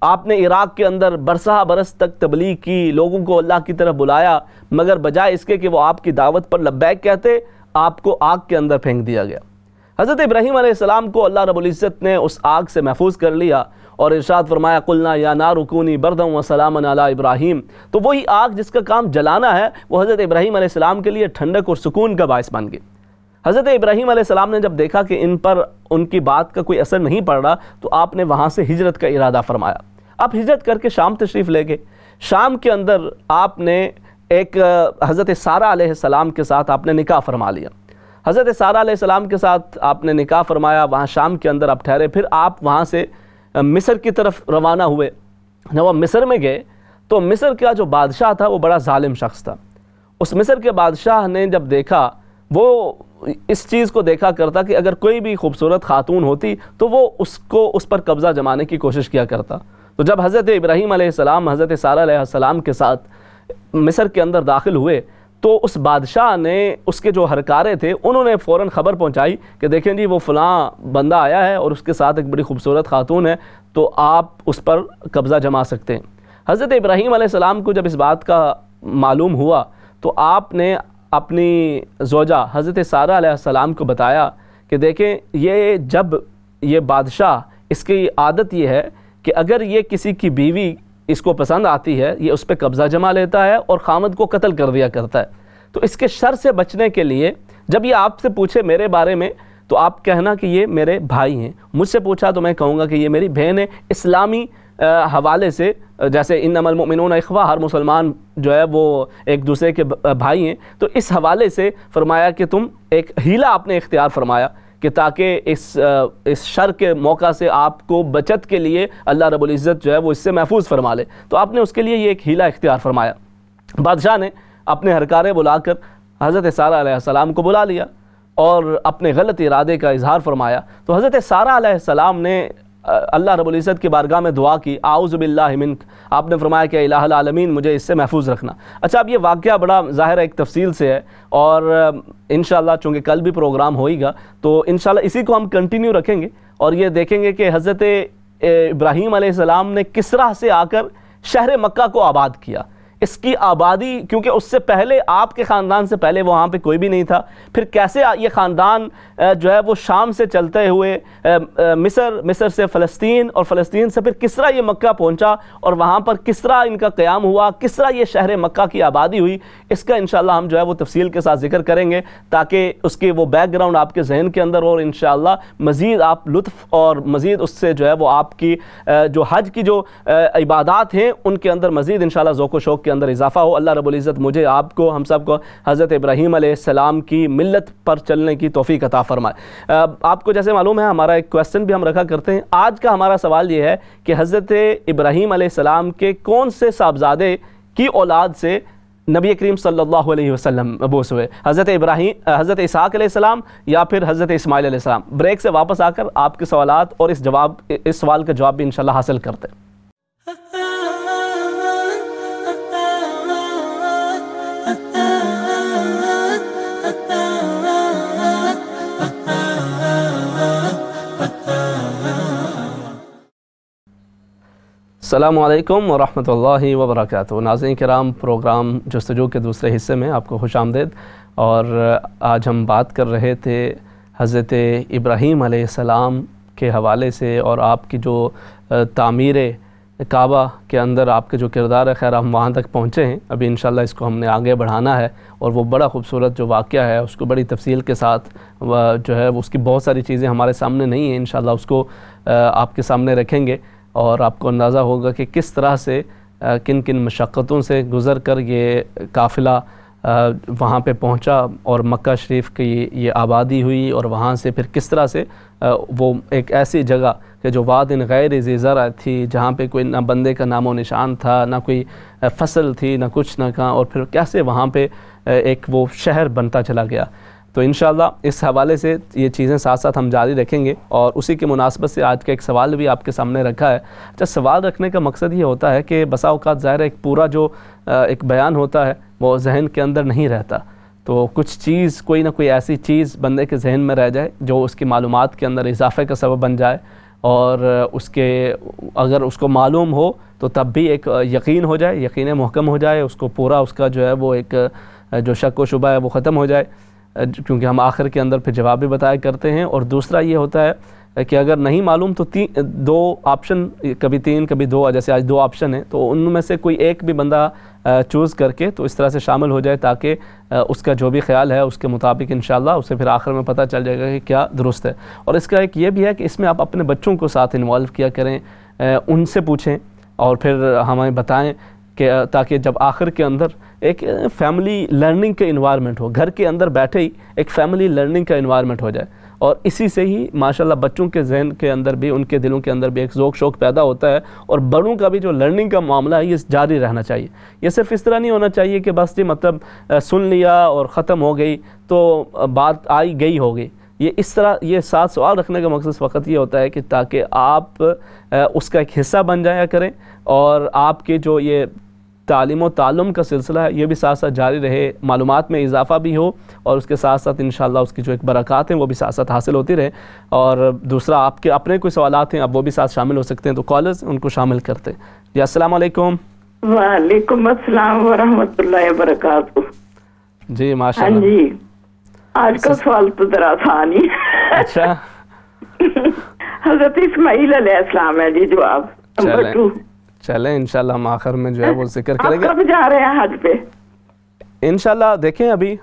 آپ نے عراق کے اندر برسہ برس تک تبلیغ کی، لوگوں کو اللہ کی طرف بلایا، مگر بجائے اس کے کہ وہ آپ کی دعوت پر لبیک کہتے، آپ کو آگ کے اندر پھینک دیا گیا۔ حضرت ابراہیم علیہ السلام کو اللہ رب العزت نے اس آگ سے محفوظ کر لیا۔ اور ارشاد فرمایا، قلنا یا نارکونی بردم و سلام علی ابراہیم۔ تو وہی آگ جس کا کام جلانا ہے، وہ حضرت ابراہیم علیہ السلام کے لیے ٹھنڈک اور سکون کا باعث بن گئی۔ حضرت ابراہیم علیہ السلام نے جب دیکھا کہ ان پر ان کی بات کا کوئی اثر نہیں پڑ رہا، تو آپ نے وہاں سے ہجرت کا ارادہ فرمایا۔ آپ ہجرت کر کے شام تشریف لے گئے۔ شام کے اندر آپ نے ایک، حضرت سارہ علیہ السلام کے ساتھ آپ نے نکاح فرما لیا۔ حضرت سارہ علیہ السلام کے ساتھ آپ نے نکاح فرمایا، وہاں شام کے اندر آپ ٹھہرے، پھر آپ وہاں سے مصر کی طرف روانہ ہوئے۔ جب وہ مصر میں گئے تو مصر کا جو بادشاہ تھا وہ بڑا ظالم شخص تھا۔ اس مصر کے بادشاہ نے جب دیکھا، وہ اس چیز کو دیکھا کرتا کہ اگر کوئی بھی خوبصورت خاتون ہوتی تو وہ اس کو، اس پر قبضہ جمانے کی کوشش کیا کرتا۔ تو جب حضرت ابراہیم علیہ السلام، حضرت سارہ علیہ السلام کے ساتھ مصر کے اندر داخل ہوئے تو اس بادشاہ نے اس کے جو ہرکارے تھے، انہوں نے فوراً خبر پہنچائی کہ دیکھیں جی وہ فلاں بندہ آیا ہے اور اس کے ساتھ ایک بڑی خوبصورت خاتون ہے، تو آپ اس پر قبضہ جما سکتے ہیں۔ حضرت ابراہیم علیہ السلام کو جب اس بات کا معلوم ہوا، تو آپ نے اپنی زوجہ حضرت سارہ علیہ السلام کو بتایا کہ دیکھیں، یہ جب یہ بادشاہ، اس کی عادت یہ ہے کہ اگر یہ کسی کی بیوی اس کو پسند آتی ہے، یہ اس پہ قبضہ جما لیتا ہے اور خامد کو قتل کر دیا کرتا ہے۔ تو اس کے شر سے بچنے کے لیے جب یہ آپ سے پوچھے میرے بارے میں، تو آپ کہنا کہ یہ میرے بھائی ہیں۔ مجھ سے پوچھا تو میں کہوں گا کہ یہ میری بہن ہے۔ اسلامی حوالے سے جیسے ان عمل مؤمنون اخوا ہر مسلمان جو ہے وہ ایک دوسرے کے بھائی ہیں۔ تو اس حوالے سے فرمایا کہ تم ایک ہیلا آپ نے اختیار فرمایا۔ کہ تاکہ اس اس شر کے موقع سے آپ کو بچت کے لیے اللہ رب العزت جو ہے وہ اس سے محفوظ فرما لے۔ تو آپ نے اس کے لیے یہ ایک ہیلا اختیار فرمایا۔ بادشاہ نے اپنے ہرکارے بلا کر حضرت سارہ علیہ السلام کو بلا لیا اور اپنے غلط ارادے کا اظہار فرمایا۔ تو حضرت سارہ علیہ السلام نے اللہ رب العزت کی بارگاہ میں دعا کی، اعوذ باللہ منک۔ آپ نے فرمایا کہ الہ العالمین، مجھے اس سے محفوظ رکھنا۔ اچھا اب یہ واقعہ بڑا ظاہر ایک تفصیل سے ہے اور انشاءاللہ چونکہ کل بھی پروگرام ہوئی گا، تو انشاءاللہ اسی کو ہم کنٹینیو رکھیں گے اور یہ دیکھیں گے کہ حضرت ابراہیم علیہ السلام نے کس طرح سے آ کر شہر مکہ کو آباد کیا۔ اس کی آبادی، کیونکہ اس سے پہلے، آپ کے خاندان سے پہلے وہاں پہ کوئی بھی نہیں تھا۔ پھر کیسے یہ خاندان جو ہے وہ شام سے چلتے ہوئے مصر مصر سے فلسطین اور فلسطین سے پھر کس طرح یہ مکہ پہنچا اور وہاں پر کس طرح ان کا قیام ہوا، کس طرح یہ شہر مکہ کی آبادی ہوئی، اس کا انشاءاللہ ہم جو ہے وہ تفصیل کے ساتھ ذکر کریں گے تاکہ اس کی وہ بیک گراؤنڈ آپ کے ذہن کے اندر اور انشاءاللہ مزید آپ لطف اور مزید اس سے جو ہے وہ آپ کی جو حج کی جو عبادات ہیں، ان کے اندر مزید انشاءاللہ ذوق و شوق کے اندر اندر اضافہ ہو، اللہ رب العزت مجھے آپ کو، ہم سب کو حضرت ابراہیم علیہ السلام کی ملت پر چلنے کی توفیق عطا فرمائے۔ آپ کو جیسے معلوم ہے، ہمارا ایک کویسچن بھی ہم رکھا کرتے ہیں۔ آج کا ہمارا سوال یہ ہے کہ حضرت ابراہیم علیہ السلام کے کون سے صاحبزادے کی اولاد سے نبی کریم صلی اللہ علیہ وسلم بوس ہوئے؟ حضرت ابراہیم حضرت اسحاق علیہ السلام یا پھر حضرت اسماعیل علیہ السلام؟ بریک سے واپس آ کر آپ کے سوالات اور اس جواب، اس سوال کا جواب بھی انشاءاللہ حاصل کرتے ہیں۔ السلام علیکم ورحمۃ اللہ وبرکاتہ۔ ناظرین کرام، پروگرام جستجو کے دوسرے حصے میں آپ کو خوش آمدید۔ اور آج ہم بات کر رہے تھے حضرت ابراہیم علیہ السلام کے حوالے سے اور آپ کی جو تعمیر کعبہ کے اندر آپ کے جو کردار ہے، خیر، ہم وہاں تک پہنچے ہیں۔ ابھی انشاءاللہ اس کو ہم نے آگے بڑھانا ہے۔ اور وہ بڑا خوبصورت جو واقعہ ہے، اس کو بڑی تفصیل کے ساتھ جو ہے، اس کی بہت ساری چیزیں ہمارے سامنے نہیں ہیں۔ انشاءاللہ اس کو آپ کے سامنے رکھیں گے۔ اور آپ کو اندازہ ہوگا کہ کس طرح سے کن کن مشقتوں سے گزر کر یہ قافلہ وہاں پہ پہنچا اور مکہ شریف کی یہ آبادی ہوئی اور وہاں سے پھر کس طرح سے وہ ایک ایسی جگہ کہ جو وادن غیر زرع تھی جہاں پہ کوئی نہ بندے کا نام و نشان تھا، نہ کوئی فصل تھی، نہ کچھ، نہ کہاں، اور پھر کیسے وہاں پہ ایک وہ شہر بنتا چلا گیا۔ تو انشاءاللہ اس حوالے سے یہ چیزیں ساتھ ساتھ ہم جاری رکھیں گے اور اسی کے مناسبت سے آج کا ایک سوال بھی آپ کے سامنے رکھا ہے۔ اچھا سوال رکھنے کا مقصد یہ ہوتا ہے کہ بسا اوقات ظاہر ایک پورا جو ایک بیان ہوتا ہے وہ ذہن کے اندر نہیں رہتا۔ تو کچھ چیز، کوئی نہ کوئی ایسی چیز بندے کے ذہن میں رہ جائے جو اس کی معلومات کے اندر اضافے کا سبب بن جائے اور اس کے، اگر اس کو معلوم ہو تو تب بھی ایک یقین ہو جائے، یقین محکم ہو جائے، اس کو پورا، اس کا جو ہے وہ ایک جو شک و شبہ ہے وہ ختم ہو جائے۔ کیونکہ ہم آخر کے اندر پھر جواب بھی بتایا کرتے ہیں اور دوسرا یہ ہوتا ہے کہ اگر نہیں معلوم تو تین دو آپشن کبھی تین، کبھی دو، جیسے آج دو آپشن ہیں، تو ان میں سے کوئی ایک بھی بندہ چوز کر کے تو اس طرح سے شامل ہو جائے تاکہ اس کا جو بھی خیال ہے، اس کے مطابق انشاءاللہ اسے پھر آخر میں پتہ چل جائے گا کہ کیا درست ہے۔ اور اس کا ایک یہ بھی ہے کہ اس میں آپ اپنے بچوں کو ساتھ انوالو کیا کریں ان سے پوچھیں اور پھر ہمیں بتائیں کہ تاکہ جب آخر کے اندر ایک فیملی لرننگ کا انوائرمنٹ ہو، گھر کے اندر بیٹھے ہی ایک فیملی لرننگ کا انوائرمنٹ ہو جائے۔ اور اسی سے ہی ماشاءاللہ بچوں کے ذہن کے اندر بھی، ان کے دلوں کے اندر بھی ایک ذوق شوق پیدا ہوتا ہے۔ اور بڑوں کا بھی جو لرننگ کا معاملہ ہے، یہ جاری رہنا چاہیے۔ یہ صرف اس طرح نہیں ہونا چاہیے کہ بس جی مطلب سن لیا اور ختم ہو گئی تو بات آئی گئی ہو گئی یہ اس طرح، یہ ساتھ سوال رکھنے کا مقصد وقت یہ ہوتا ہے کہ تاکہ آپ اس کا ایک حصہ بن جایا کریں۔ اور آپ کے جو یہ تعلیم و تعلم کا سلسلہ ہے یہ بھی ساتھ ساتھ جاری رہے معلومات میں اضافہ بھی ہو اور اس کے ساتھ ساتھ انشاءاللہ اس کی جو ایک برکات ہیں وہ بھی ساتھ ساتھ حاصل ہوتی رہے۔ اور دوسرا آپ کے اپنے کوئی سوالات ہیں اب وہ بھی ساتھ شامل ہو سکتے ہیں تو کالرز ان کو شامل کرتے۔ ہیں جی السلام علیکم۔ وعلیکم السلام ورحمۃ اللہ وبرکاتہ۔ جی ماشاء اللہ ہاں جی آج کا سوال تو ذرا آسان ہی اچھا۔ حضرت اسماعیل علیہ السلام ہے جی جواب۔ نمبر ٹو چلیں انشاءاللہ ہم آخر میں جو ہے وہ ذکر کریں گے۔ کب جا رہے ہیں حج پہ؟ انشاءاللہ دیکھیں ابھی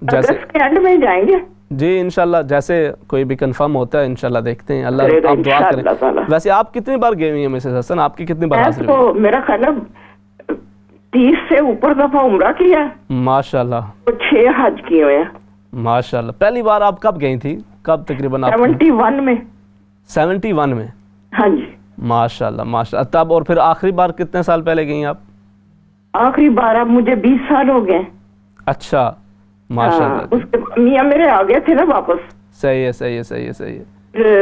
جیسے اینڈ میں جائیں گے؟ جی انشاءاللہ جیسے کوئی بھی کنفرم ہوتا ہے انشاءاللہ دیکھتے ہیں۔ اللہ آپ دعا کریں۔ ویسے آپ کتنی بار گئے ہوئی ہیں مسز حسن؟ آپ کی کتنی بار حاضر ہوئی؟ میرا خیال ہے تیس سے اوپر دفعہ عمرہ کیا۔ ماشاءاللہ۔ چھ حج کیے ہوئے ہیں۔ ماشاءاللہ۔ پہلی بار آپ کب گئی تھی؟ کب تقریباً سیونٹی ون میں۔ سیونٹی ون میں۔ ہاں جی۔ ماشاء اللہ ماشاء اللہ تب اور پھر آخری بار کتنے سال پہلے گئی آپ؟ آخری بار اب مجھے بیس سال ہو گئے۔ اچھا ماشاء اللہ میاں میرے آ گئے تھے نا واپس۔ صحیح ہے صحیح ہے صحیح ہے صحیح ہے۔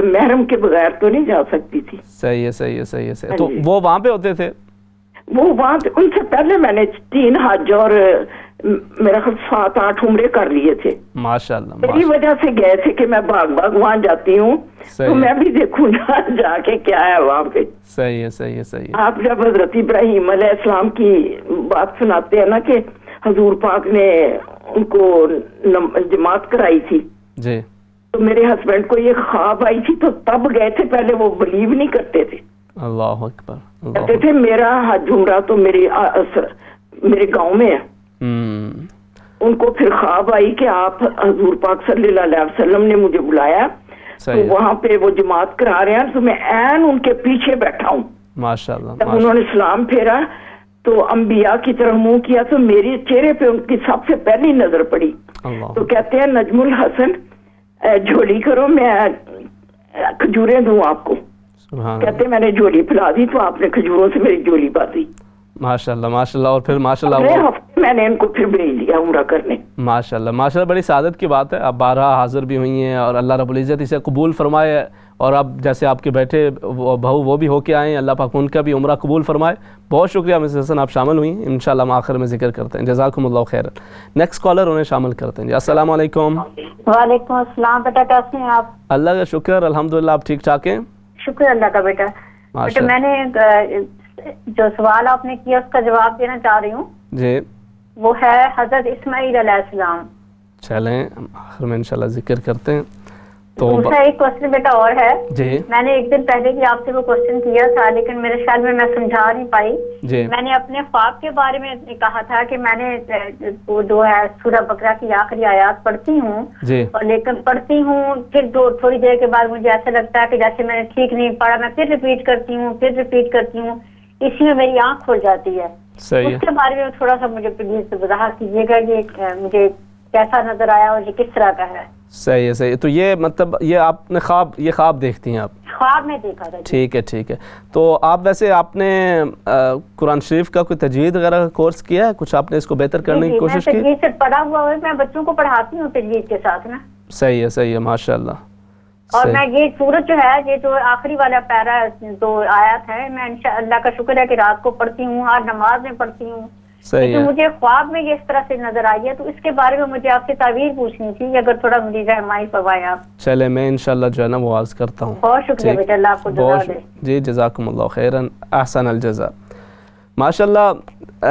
محرم کے بغیر تو نہیں جا سکتی تھی۔ صحیح ہے صحیح ہے صحیح ہے تو وہ وہاں پہ ہوتے تھے؟ وہ وہاں ان سے پہلے میں نے تین حج اور میرا خود سات آٹھ عمرے کر لیے تھے۔ ماشاءاللہ میری وجہ سے گئے تھے کہ میں باغ باغ وہاں جاتی ہوں۔ تو میں بھی دیکھوں جا جا کے کیا ہے وہاں پہ صحیح ہے صحیح ہے صحیح آپ جب حضرت ابراہیم علیہ السلام کی بات سناتے ہیں نا کہ حضور پاک نے ان کو جماعت کرائی تھی۔ جی۔ تو میرے ہسبینڈ کو یہ خواب آئی تھی تو تب گئے تھے پہلے وہ بلیو نہیں کرتے تھے۔ اللہ اکبر کہتے تھے میرا حج عمرہ تو میرے میرے گاؤں میں ہے۔ ان کو پھر خواب آئی کہ آپ حضور پاک صلی اللہ علیہ وسلم نے مجھے بلایا۔ تو وہاں پہ وہ جماعت کرا رہے ہیں تو میں این ان کے پیچھے بیٹھا ہوں۔ جب انہوں نے سلام پھیرا تو انبیاء کی طرح منہ کیا تو میری چہرے پہ ان کی سب سے پہلی نظر پڑی۔ تو کہتے ہیں نجم الحسن جھولی کرو میں کھجورے دوں آپ کو۔ کہتے ہیں میں نے جھولی پھیلا دی تو آپ نے کھجوروں سے میری جھولی باندھی۔ ماشاء اللہ ماشاء اللہ اور پھر ماشاء اللہ میں نے ان کو پھر بھیج دیا عمرہ کرنے۔ ماشاء اللہ ماشاء اللہ بڑی سعادت کی بات ہے۔ آپ بارہ حاضر بھی ہوئی ہیں اور اللہ رب العزت اسے قبول فرمائے اور اب جیسے آپ کے بیٹھے بہو وہ بھی ہو کے آئیں اللہ پاک ان کا بھی عمرہ قبول فرمائے۔ بہت شکریہ مسز حسن آپ شامل ہوئی ہیں انشاءاللہ ہم آخر میں ذکر کرتے ہیں۔ جزاکم اللہ خیر۔ نیکسٹ کالر انہیں شامل کرتے ہیں۔ جی السلام علیکم۔ وعلیکم السلام۔ بیٹا کیسے ہیں آپ؟ اللہ کا شکر الحمدللہ آپ ٹھیک ٹھاک ہیں؟ شکر اللہ کا بیٹا۔ بیٹا میں نے جو سوال آپ نے کیا اس کا جواب دینا چاہ رہی ہوں۔ جی۔ وہ ہے حضرت اسماعیل علیہ السلام۔ چلیں آخر میں انشاءاللہ ذکر کرتے ہیں۔ تو دوسرا ایک کوشچن بیٹا اور ہے۔ جی۔ میں نے ایک دن پہلے بھی آپ سے وہ کوشچن کیا تھا لیکن میرے خیال میں میں سمجھا نہیں پائی۔ جی۔ میں نے اپنے خواب کے بارے میں کہا تھا کہ میں نے وہ جو ہے سورہ بکرا کی آخری آیات پڑھتی ہوں۔ جی۔ اور لیکن پڑھتی ہوں پھر دو تھوڑی دیر کے بعد مجھے ایسا لگتا ہے کہ جیسے میں نے ٹھیک نہیں پڑھا میں پھر ریپیٹ کرتی ہوں پھر ریپیٹ کرتی ہوں۔ اسی میں میری آنکھ کھل جاتی ہے۔ اس کے بارے میں تھوڑا سا مجھے پلیز وضاحت کیجیے گا۔ یہ مجھے کیسا نظر آیا اور یہ کس طرح کا ہے؟ صحیح ہے صحیح ہے۔ تو یہ مطلب یہ آپ نے خواب یہ خواب دیکھتی ہیں آپ؟ خواب میں دیکھا تھا جی۔ ٹھیک ہے ٹھیک ہے۔ تو آپ ویسے آپ نے قرآن شریف کا کوئی تجوید وغیرہ کا کورس کیا ہے؟ کچھ آپ نے اس کو بہتر کرنے کی جی، کوشش کی؟ میں تجوید پڑھا ہوا ہے میں بچوں کو پڑھاتی ہوں تجوید کے ساتھ میں صحیح ہے صحیح ہے ماشاءاللہ۔ اور میں یہ سورج جو ہے یہ جو آخری والا پیرا جو آیات ہے میں اللہ کا شکر ہے کہ رات کو پڑھتی ہوں ہر نماز میں پڑھتی ہوں۔ صحیح مجھے خواب میں یہ اس طرح سے نظر آئی ہے تو اس کے بارے میں مجھے آپ سے تعویر پوچھنی تھی اگر تھوڑا مجھے رہنمائی فرمائیں آپ چلے میں انشاءاللہ جو ہے نا وہ عرض کرتا ہوں۔ بہت شکریہ بیٹا اللہ آپ کو جزا دے۔ جی جزاکم اللہ خیرن احسن الجزا ماشاءاللہ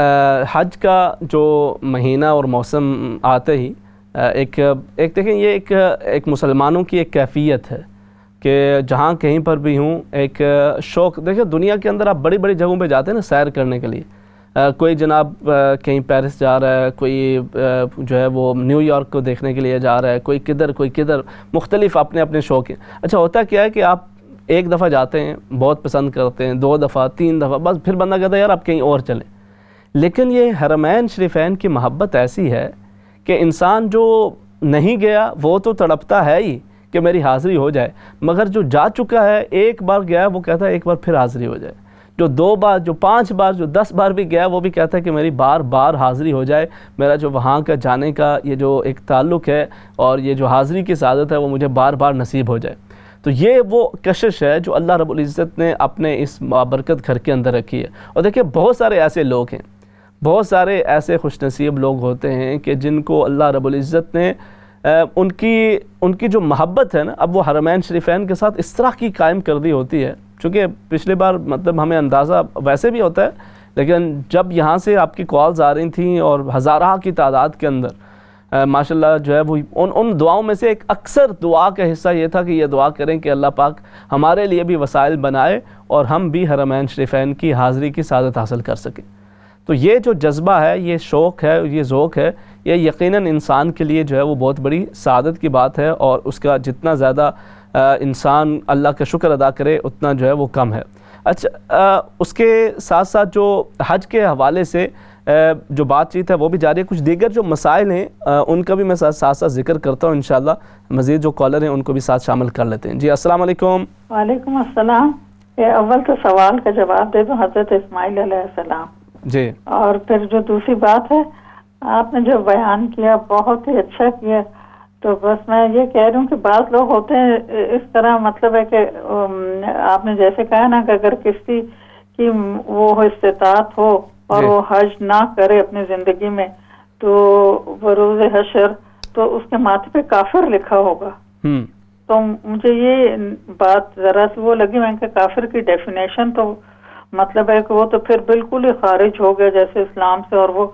حج کا جو مہینہ اور موسم آتے ہی ایک ایک دیکھیں یہ ایک ایک مسلمانوں کی ایک کیفیت ہے کہ جہاں کہیں پر بھی ہوں ایک شوق دیکھیں دنیا کے اندر آپ بڑی بڑی جگہوں پہ جاتے ہیں نا سیر کرنے کے لیے۔ کوئی جناب کہیں پیرس جا رہا ہے، کوئی جو ہے وہ نیو یارک کو دیکھنے کے لیے جا رہا ہے، کوئی کدھر کوئی کدھر، مختلف اپنے اپنے شوق ہیں اچھا ہوتا کیا ہے کہ آپ ایک دفعہ جاتے ہیں، بہت پسند کرتے ہیں، دو دفعہ، تین دفعہ، بس پھر بندہ کہتا ہے، یار، آپ کہیں اور چلیں لیکن یہ حرمین شریفین کی محبت ایسی ہے کہ انسان جو نہیں گیا، وہ تو تڑپتا ہے ہی کہ میری حاضری ہو جائے، مگر جو جا چکا ہے، ایک بار گیا، وہ کہتا ہے، ایک بار پھر حاضری ہو جائے۔ جو دو بار، جو پانچ بار، جو دس بار بھی گیا، وہ بھی کہتا ہے کہ میری بار بار حاضری ہو جائے۔ میرا جو وہاں کا جانے کا یہ جو ایک تعلق ہے اور یہ جو حاضری کی سعادت ہے، وہ مجھے بار بار نصیب ہو جائے۔ تو یہ وہ کشش ہے جو اللہ رب العزت نے اپنے اس برکت گھر کے اندر رکھی ہے۔ اور دیکھیں بہت سارے ایسے لوگ ہیں، بہت سارے ایسے خوش نصیب لوگ ہوتے ہیں کہ جن کو اللہ رب العزت نے ان کی ان کی جو محبت ہے نا، اب وہ حرمین شریفین کے ساتھ اس طرح کی قائم کر دی ہوتی ہے۔ چونکہ پچھلی بار مطلب ہمیں اندازہ ویسے بھی ہوتا ہے، لیکن جب یہاں سے آپ کی کالز آ رہی تھیں اور ہزارہ کی تعداد کے اندر ماشاءاللہ جو ہے وہ ان ان دعاؤں میں سے ایک اکثر دعا کا حصہ یہ تھا کہ یہ دعا کریں کہ اللہ پاک ہمارے لیے بھی وسائل بنائے اور ہم بھی حرمین شریفین کی حاضری کی سعادت حاصل کر سکیں۔ تو یہ جو جذبہ ہے، یہ شوق ہے، یہ ذوق ہے، یہ یقیناً انسان کے لیے جو ہے وہ بہت بڑی سعادت کی بات ہے اور اس کا جتنا زیادہ انسان اللہ کا شکر ادا کرے اتنا جو ہے وہ کم ہے۔ اچھا اس کے ساتھ ساتھ جو حج کے حوالے سے جو بات چیت ہے وہ بھی جاری ہے۔ کچھ دیگر جو مسائل ہیں ان کا بھی میں ساتھ ساتھ ذکر کرتا ہوں انشاءاللہ۔ مزید جو کالر ہیں ان کو بھی ساتھ شامل کر لیتے ہیں۔ جی السلام علیکم۔ وعلیکم السلام۔ اول تو سوال کا جواب دے دو حضرت اسماعیل علیہ السلام۔ جی۔ اور پھر جو دوسری بات ہے آپ نے جو بیان کیا بہت ہی اچھا کیا۔ تو بس میں یہ کہہ رہی ہوں کہ بعض لوگ ہوتے ہیں اس طرح مطلب ہے کہ آپ نے جیسے کہا نا کہ اگر کسی کی وہ استطاعت ہو اور جی۔ وہ حج نہ کرے اپنی زندگی میں تو بروز حشر تو اس کے ماتھے پہ کافر لکھا ہوگا۔ تو مجھے یہ بات ذرا سی وہ لگی میں کہ کافر کی ڈیفینیشن تو مطلب ہے کہ وہ تو پھر بالکل ہی خارج ہو گیا جیسے اسلام سے اور وہ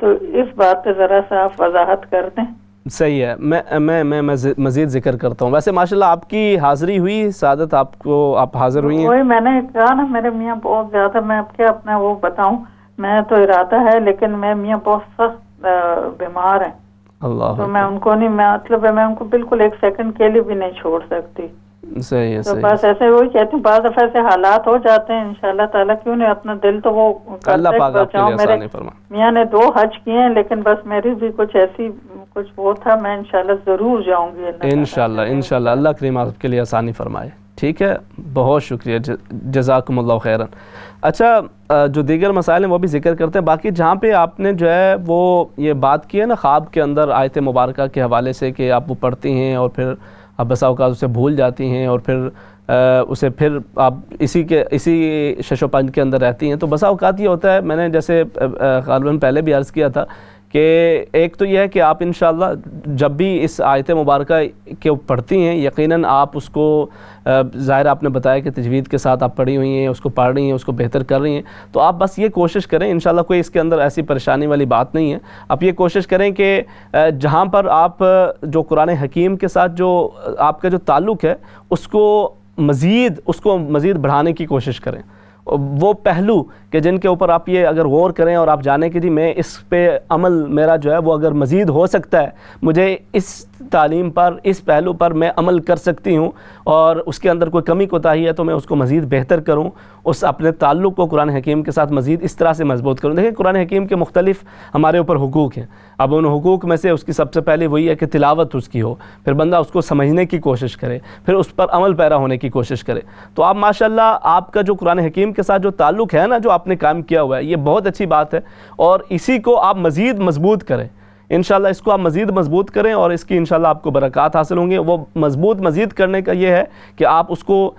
تو اس بات پہ ذرا سا آپ وضاحت کر دیں۔ صحیح ہے۔ میں میں میں مزید ذکر کرتا ہوں۔ ویسے ماشاءاللہ آپ کی حاضری ہوئی سعادت آپ کو آپ حاضر ہوئی ہیں۔ میں نے کہا نا میرے میاں بہت زیادہ میں اب کیا اپنا وہ بتاؤں میں تو ارادہ ہے لیکن میں میاں بہت سخت بیمار ہیں۔ اللہ تو میں ان کو نہیں مطلب میں ان کو بالکل ایک سیکنڈ کے لیے بھی نہیں چھوڑ سکتی۔ صحیح ہے تو بس ایسے وہی کہتی ہوں بعض دفعہ ایسے حالات ہو جاتے ہیں انشاءاللہ تعالیٰ کیوں نہیں اپنا دل تو وہ اللہ پاک آپ کے لیے آسانی فرما میاں نے دو حج کیے ہیں لیکن بس میری بھی کچھ ایسی کچھ وہ تھا میں انشاءاللہ ضرور جاؤں گی۔ انشاءاللہ انشاءاللہ۔ اللہ کریم آپ کے لیے آسانی فرمائے۔ ٹھیک ہے؟ بہت شکریہ۔ جزاکم اللہ خیرن۔ اچھا جو دیگر مسائل ہیں وہ بھی ذکر کرتے ہیں۔ باقی جہاں پہ آپ نے جو ہے وہ یہ بات کی ہے نا خواب کے اندر آیت مبارکہ کے حوالے سے کہ آپ وہ پڑھتی ہیں اور پھر آپ بسا اوقات اسے بھول جاتی ہیں اور پھر اسے پھر آپ اسی کے اسی شش و پنج کے اندر رہتی ہیں۔ تو بسا اوقات یہ ہوتا ہے میں نے جیسے غالباً پہلے بھی عرض کیا تھا کہ ایک تو یہ ہے کہ آپ انشاءاللہ جب بھی اس آیت مبارکہ کے پڑھتی ہیں، یقیناً آپ اس کو ظاہر آپ نے بتایا کہ تجوید کے ساتھ آپ پڑھی ہوئی ہیں، اس کو پڑھ رہی ہیں، اس کو بہتر کر رہی ہیں، تو آپ بس یہ کوشش کریں، انشاءاللہ کوئی اس کے اندر ایسی پریشانی والی بات نہیں ہے۔ آپ یہ کوشش کریں کہ جہاں پر آپ جو قرآن حکیم کے ساتھ جو آپ کا جو تعلق ہے، اس کو مزید، اس کو مزید بڑھانے کی کوشش کریں۔ وہ پہلو کہ جن کے اوپر آپ یہ اگر غور کریں اور آپ جانیں کہ جی میں اس پہ عمل میرا جو ہے وہ اگر مزید ہو سکتا ہے، مجھے اس تعلیم پر، اس پہلو پر میں عمل کر سکتی ہوں اور اس کے اندر کوئی کمی کوتاہی ہے تو میں اس کو مزید بہتر کروں، اس اپنے تعلق کو قرآن حکیم کے ساتھ مزید اس طرح سے مضبوط کروں۔ دیکھیں، قرآن حکیم کے مختلف ہمارے اوپر حقوق ہیں۔ اب ان حقوق میں سے اس کی سب سے پہلے وہی ہے کہ تلاوت اس کی ہو، پھر بندہ اس کو سمجھنے کی کوشش کرے، پھر اس پر عمل پیرا ہونے کی کوشش کرے۔ تو آپ ماشاءاللہ، آپ کا جو قرآن حکیم کے ساتھ جو تعلق ہے نا، جو آپ نے کام کیا ہوا ہے، یہ بہت اچھی بات ہے اور اسی کو آپ مزید مضبوط کریں۔ انشاءاللہ اس کو آپ مزید مضبوط کریں اور اس کی انشاءاللہ آپ کو برکات حاصل ہوں گے۔ وہ مضبوط مزید کرنے کا یہ ہے کہ آپ اس کو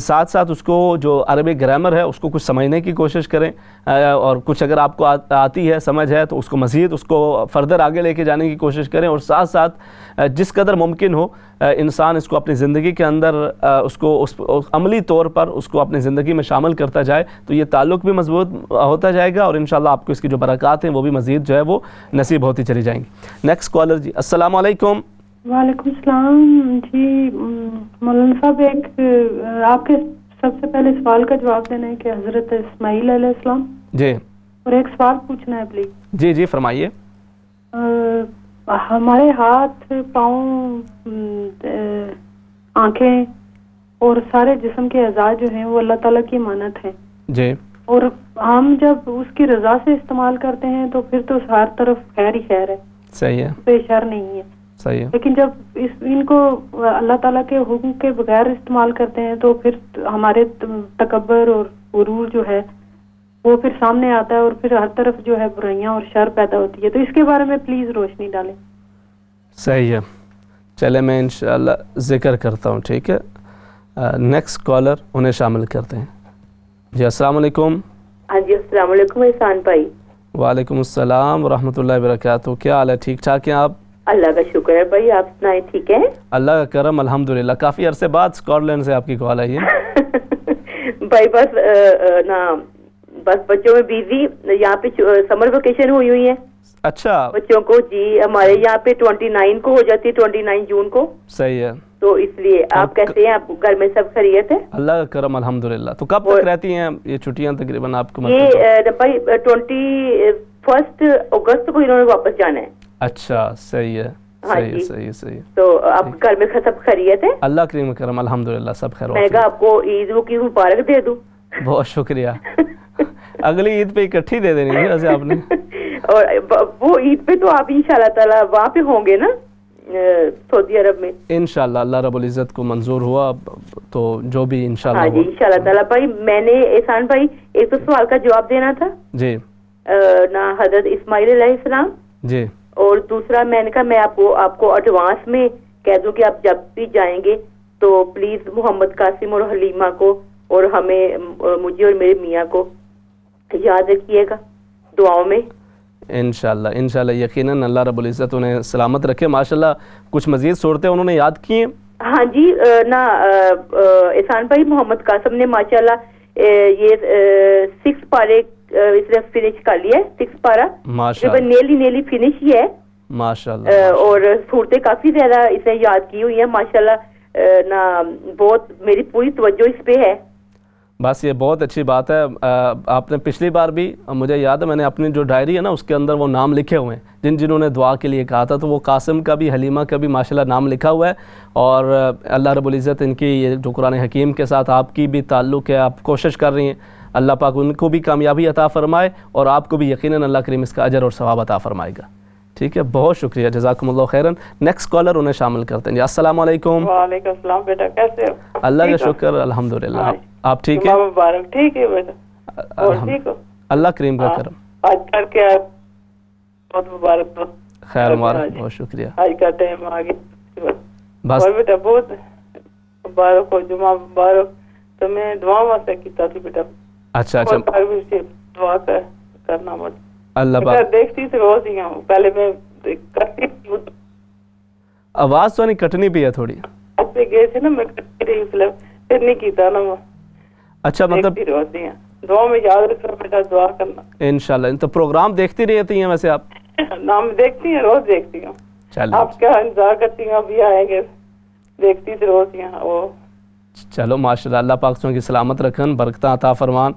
ساتھ ساتھ اس کو جو عربی گرامر ہے، اس کو کچھ سمجھنے کی کوشش کریں۔ اور کچھ اگر آپ کو آتی ہے، سمجھ ہے، تو اس کو مزید اس کو فردر آگے لے کے جانے کی کوشش کریں۔ اور ساتھ ساتھ جس قدر ممکن ہو انسان اس کو اپنی زندگی کے اندر اس کو اس عملی طور پر اس کو اپنی زندگی میں شامل کرتا جائے تو یہ تعلق بھی مضبوط ہوتا جائے گا اور انشاءاللہ آپ کو اس کی جو برکات ہیں وہ بھی مزید جو ہے وہ نصیب ہوتی چلی جائیں گی۔ نیکسٹ کالر جی السلام علیکم۔ وعلیکم السلام۔ جی مولانا صاحب ایک آپ کے سب سے پہلے سوال کا جواب دینا ہے کہ حضرت اسماعیل علیہ السلام جی۔ اور ایک سوال پوچھنا ہے پلیز جی جی فرمائیے۔ ہمارے ہاتھ پاؤں آنکھیں اور سارے جسم کے اعزاز جو ہیں وہ اللہ تعالیٰ کی مانت ہیں۔ جی۔ اور ہم جب اس کی رضا سے استعمال کرتے ہیں تو پھر تو ہر طرف خیر ہی خیر ہے۔ صحیح ہے۔ بے شر نہیں ہے۔ صحیح ہے۔ لیکن جب اس ان کو اللہ تعالیٰ کے حکم کے بغیر استعمال کرتے ہیں تو پھر ہمارے تکبر اور غرور جو ہے وہ پھر سامنے آتا ہے اور پھر ہر طرف جو ہے برائیاں اور شر پیدا ہوتی ہے۔ تو اس کے بارے میں پلیز روشنی ڈالیں۔ صحیح ہے۔ چلے میں انشاءاللہ ذکر کرتا ہوں ٹھیک ہے؟ نیکسٹ کالر انہیں شامل کرتے ہیں۔ جی السلام علیکم۔ ہاں جی السلام علیکم احسان بھائی۔ وعلیکم السلام ورحمۃ اللہ وبرکاتہ۔ کیا حال ہے؟ ٹھیک ٹھاک ہیں آپ؟ اللہ کا شکر ہے بھائی آپ سنائیں ٹھیک ہے اللہ کا کرم الحمدللہ۔ کافی عرصے بعد اسکاٹ لینڈ سے آپ کی کال آئی ہے۔ بھائی بس نا بس بچوں میں بیزی یہاں پہ سمر ویکیشن ہوئی ہوئی ہیں۔ اچھا۔ بچوں کو جی ہمارے یہاں پہ ٹوئنٹی نائن کو ہو جاتی ہے ٹوئنٹی نائن جون کو۔ صحیح ہے۔ تو اس لیے آپ کیسے ہیں؟ آپ گھر میں سب خیریت ہے؟ اللہ کا کرم الحمدللہ۔ تو کب تک رہتی ہیں یہ چھٹیاں تقریباً آپ کو یہ بھائی ٹوئنٹی فرسٹ اگست کو انہوں نے واپس جانا ہے۔ اچھا صحیح ہے۔ صحیح صحیح صحیح تو آپ گھر میں سب خیریت ہے؟ اللہ کریم کرم الحمدللہ سب خیر میں کہا آپ کو عید کی مبارک دے دوں۔ بہت شکریہ۔ اگلی عید پہ اکٹھی دے دینی ہے ویسے آپ نے۔ اور وہ عید پہ تو آپ ان شاء اللہ تعالیٰ وہاں پہ ہوں گے نا سعودی عرب میں۔ انشاءاللہ اللہ رب العزت کو منظور ہوا تو جو بھی انشاءاللہ ہاں جی انشاءاللہ تعالیٰ۔ بھائی میں نے احسان بھائی ایک تو سوال کا جواب دینا تھا۔ جی۔ نا حضرت اسماعیل علیہ السلام۔ جی۔ اور دوسرا میں نے کہا میں آپ کو آپ کو ایڈوانس میں کہہ دوں کہ آپ جب بھی جائیں گے تو پلیز محمد قاسم اور حلیمہ کو اور ہمیں مجھے اور میرے میاں کو یاد رکھیے گا دعاؤں میں۔ انشاءاللہ انشاءاللہ یقیناً اللہ رب العزت انہیں سلامت رکھے۔ ماشاءاللہ کچھ مزید صورتیں انہوں نے یاد کی ہیں؟ ہاں جی نا احسان بھائی محمد قاسم نے ماشاءاللہ یہ سکس پارے اس نے فنش کر لیا ہے سکس پارا ماشاءاللہ۔ نیلی نیلی فنش ہی ہے۔ ماشاءاللہ اور صورتیں کافی زیادہ اس نے یاد کی ہوئی ہیں۔ ماشاءاللہ نا بہت میری پوری توجہ اس پہ ہے۔ بس یہ بہت اچھی بات ہے۔ آپ نے پچھلی بار بھی مجھے یاد ہے میں نے اپنی جو ڈائری ہے نا اس کے اندر وہ نام لکھے ہوئے ہیں۔ جن جنہوں نے دعا کے لیے کہا تھا تو وہ قاسم کا بھی حلیمہ کا بھی ماشاءاللہ نام لکھا ہوا ہے۔ اور اللہ رب العزت ان کی یہ جو قرآن حکیم کے ساتھ آپ کی بھی تعلق ہے آپ کوشش کر رہی ہیں۔ اللہ پاک ان کو بھی کامیابی عطا فرمائے اور آپ کو بھی یقیناً اللہ کریم اس کا اجر اور ثواب عطا فرمائے گا۔ ٹھیک ہے بہت شکریہ جزاکم اللہ خیرن۔ نیکسٹ کالر انہیں شامل کرتے ہیں۔ السلام علیکم۔ وعلیکم السلام بیٹا کیسے اللہ کا شکر الحمدللہ۔ آپ ٹھیک ہے مبارک ٹھیک ہے بیٹا۔ اللہ کریم کا کرم۔ آج کر کے بہت مبارک خیر مبارک بہت شکریہ۔ آج کا ٹائم آگے۔ بس۔ بیٹا بہت مبارک ہو جمعہ مبارک۔ تو میں دعا واسطے کیتا تھی بیٹا اچھا اچھا۔ دعا کرنا اللہ دیکھتی روز ہی ہوں پہلے میں کرتی آواز تو نہیں کٹنی بھی ہے تھوڑی۔ پہ گئے تھے نا میں رہی فلم پھر نہیں کیتا نا وہ۔ اچھا مطلب دعا میں یاد رکھنا بیٹا دعا کرنا۔ انشاءاللہ تو پروگرام دیکھتی رہتی ہیں ویسے آپ؟ نام دیکھتی ہیں روز دیکھتی ہوں۔ چلو۔ آپ کیا انتظار کرتی ہیں؟ ابھی آئیں گے۔ دیکھتی تھی روز ہی وہ۔ چلو ماشاءاللہ اللہ پاک سوں کی سلامت رکھن برکتاں عطا فرمان۔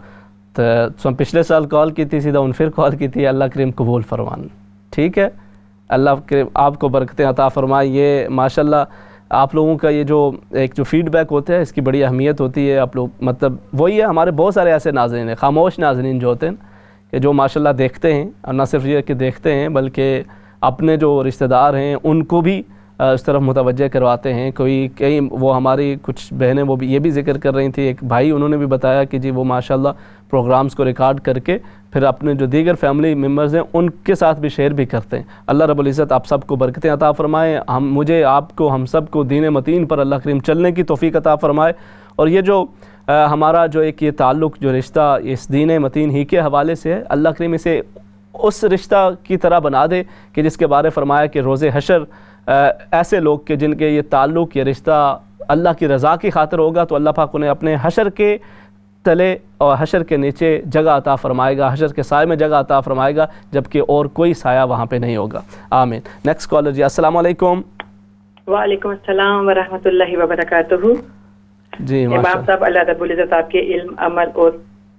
تو پچھلے سال کال کی تھی سیدھا ان پھر کال کی تھی اللہ کریم قبول فرمان۔ ٹھیک ہے؟ اللہ کے آپ کو برکتیں عطا فرمائے۔ یہ ماشاء اللہ آپ لوگوں کا یہ جو ایک جو فیڈ بیک ہوتا ہے، اس کی بڑی اہمیت ہوتی ہے۔ آپ لوگ مطلب وہی ہے، ہمارے بہت سارے ایسے ناظرین ہیں، خاموش ناظرین جو ہوتے ہیں کہ جو ماشاء اللہ دیکھتے ہیں۔ اور نہ صرف یہ کہ دیکھتے ہیں، بلکہ اپنے جو رشتہ دار ہیں، ان کو بھی اس طرف متوجہ کرواتے ہیں۔ کوئی، کئی وہ ہماری کچھ بہنیں وہ بھی یہ بھی ذکر کر رہی تھیں۔ ایک بھائی انہوں نے بھی بتایا کہ جی وہ ماشاءاللہ پروگرامز کو ریکارڈ کر کے پھر اپنے جو دیگر فیملی ممبرز ہیں ان کے ساتھ بھی شیئر بھی کرتے ہیں۔ اللہ رب العزت آپ سب کو برکتیں عطا فرمائے۔ ہم، مجھے، آپ کو، ہم سب کو دین متین پر اللہ کریم چلنے کی توفیق عطا فرمائے۔ اور یہ جو ہمارا جو ایک یہ تعلق، جو رشتہ اس دین متین ہی کے حوالے سے ہے، اللہ کریم اسے اس رشتہ کی طرح بنا دے کہ جس کے بارے فرمایا کہ روز حشر ایسے لوگ کے جن کے یہ تعلق یہ رشتہ اللہ کی رضا کی خاطر ہوگا تو اللہ پاک انہیں اپنے حشر کے تلے اور حشر کے نیچے جگہ عطا فرمائے گا حشر کے سائے میں جگہ عطا فرمائے گا جبکہ اور کوئی سایہ وہاں پہ نہیں ہوگا۔ آمین۔ نیکسٹ کالر جی السلام علیکم۔ وعلیکم السلام ورحمۃ اللہ وبرکاتہ۔ جی امام صاحب اللہ رب العزت آپ کے علم عمل اور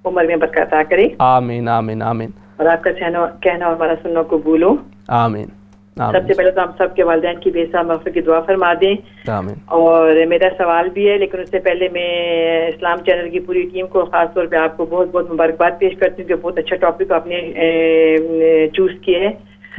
عمر میں برکت عطا کرے۔ آمین آمین آمین۔ اور آپ کا کہنا اور ہمارا سننا کو بھولو آمین۔ سب سے پہلے تو ہم سب کے والدین کی بے مغفر کی دعا فرما دیں. اور میرا سوال بھی ہے لیکن اس سے پہلے میں اسلام چینل کی پوری ٹیم کو خاص طور پہ آپ کو بہت بہت مبارکباد پیش کرتی ہوں کہ بہت اچھا ٹاپک آپ نے چوز کیا ہے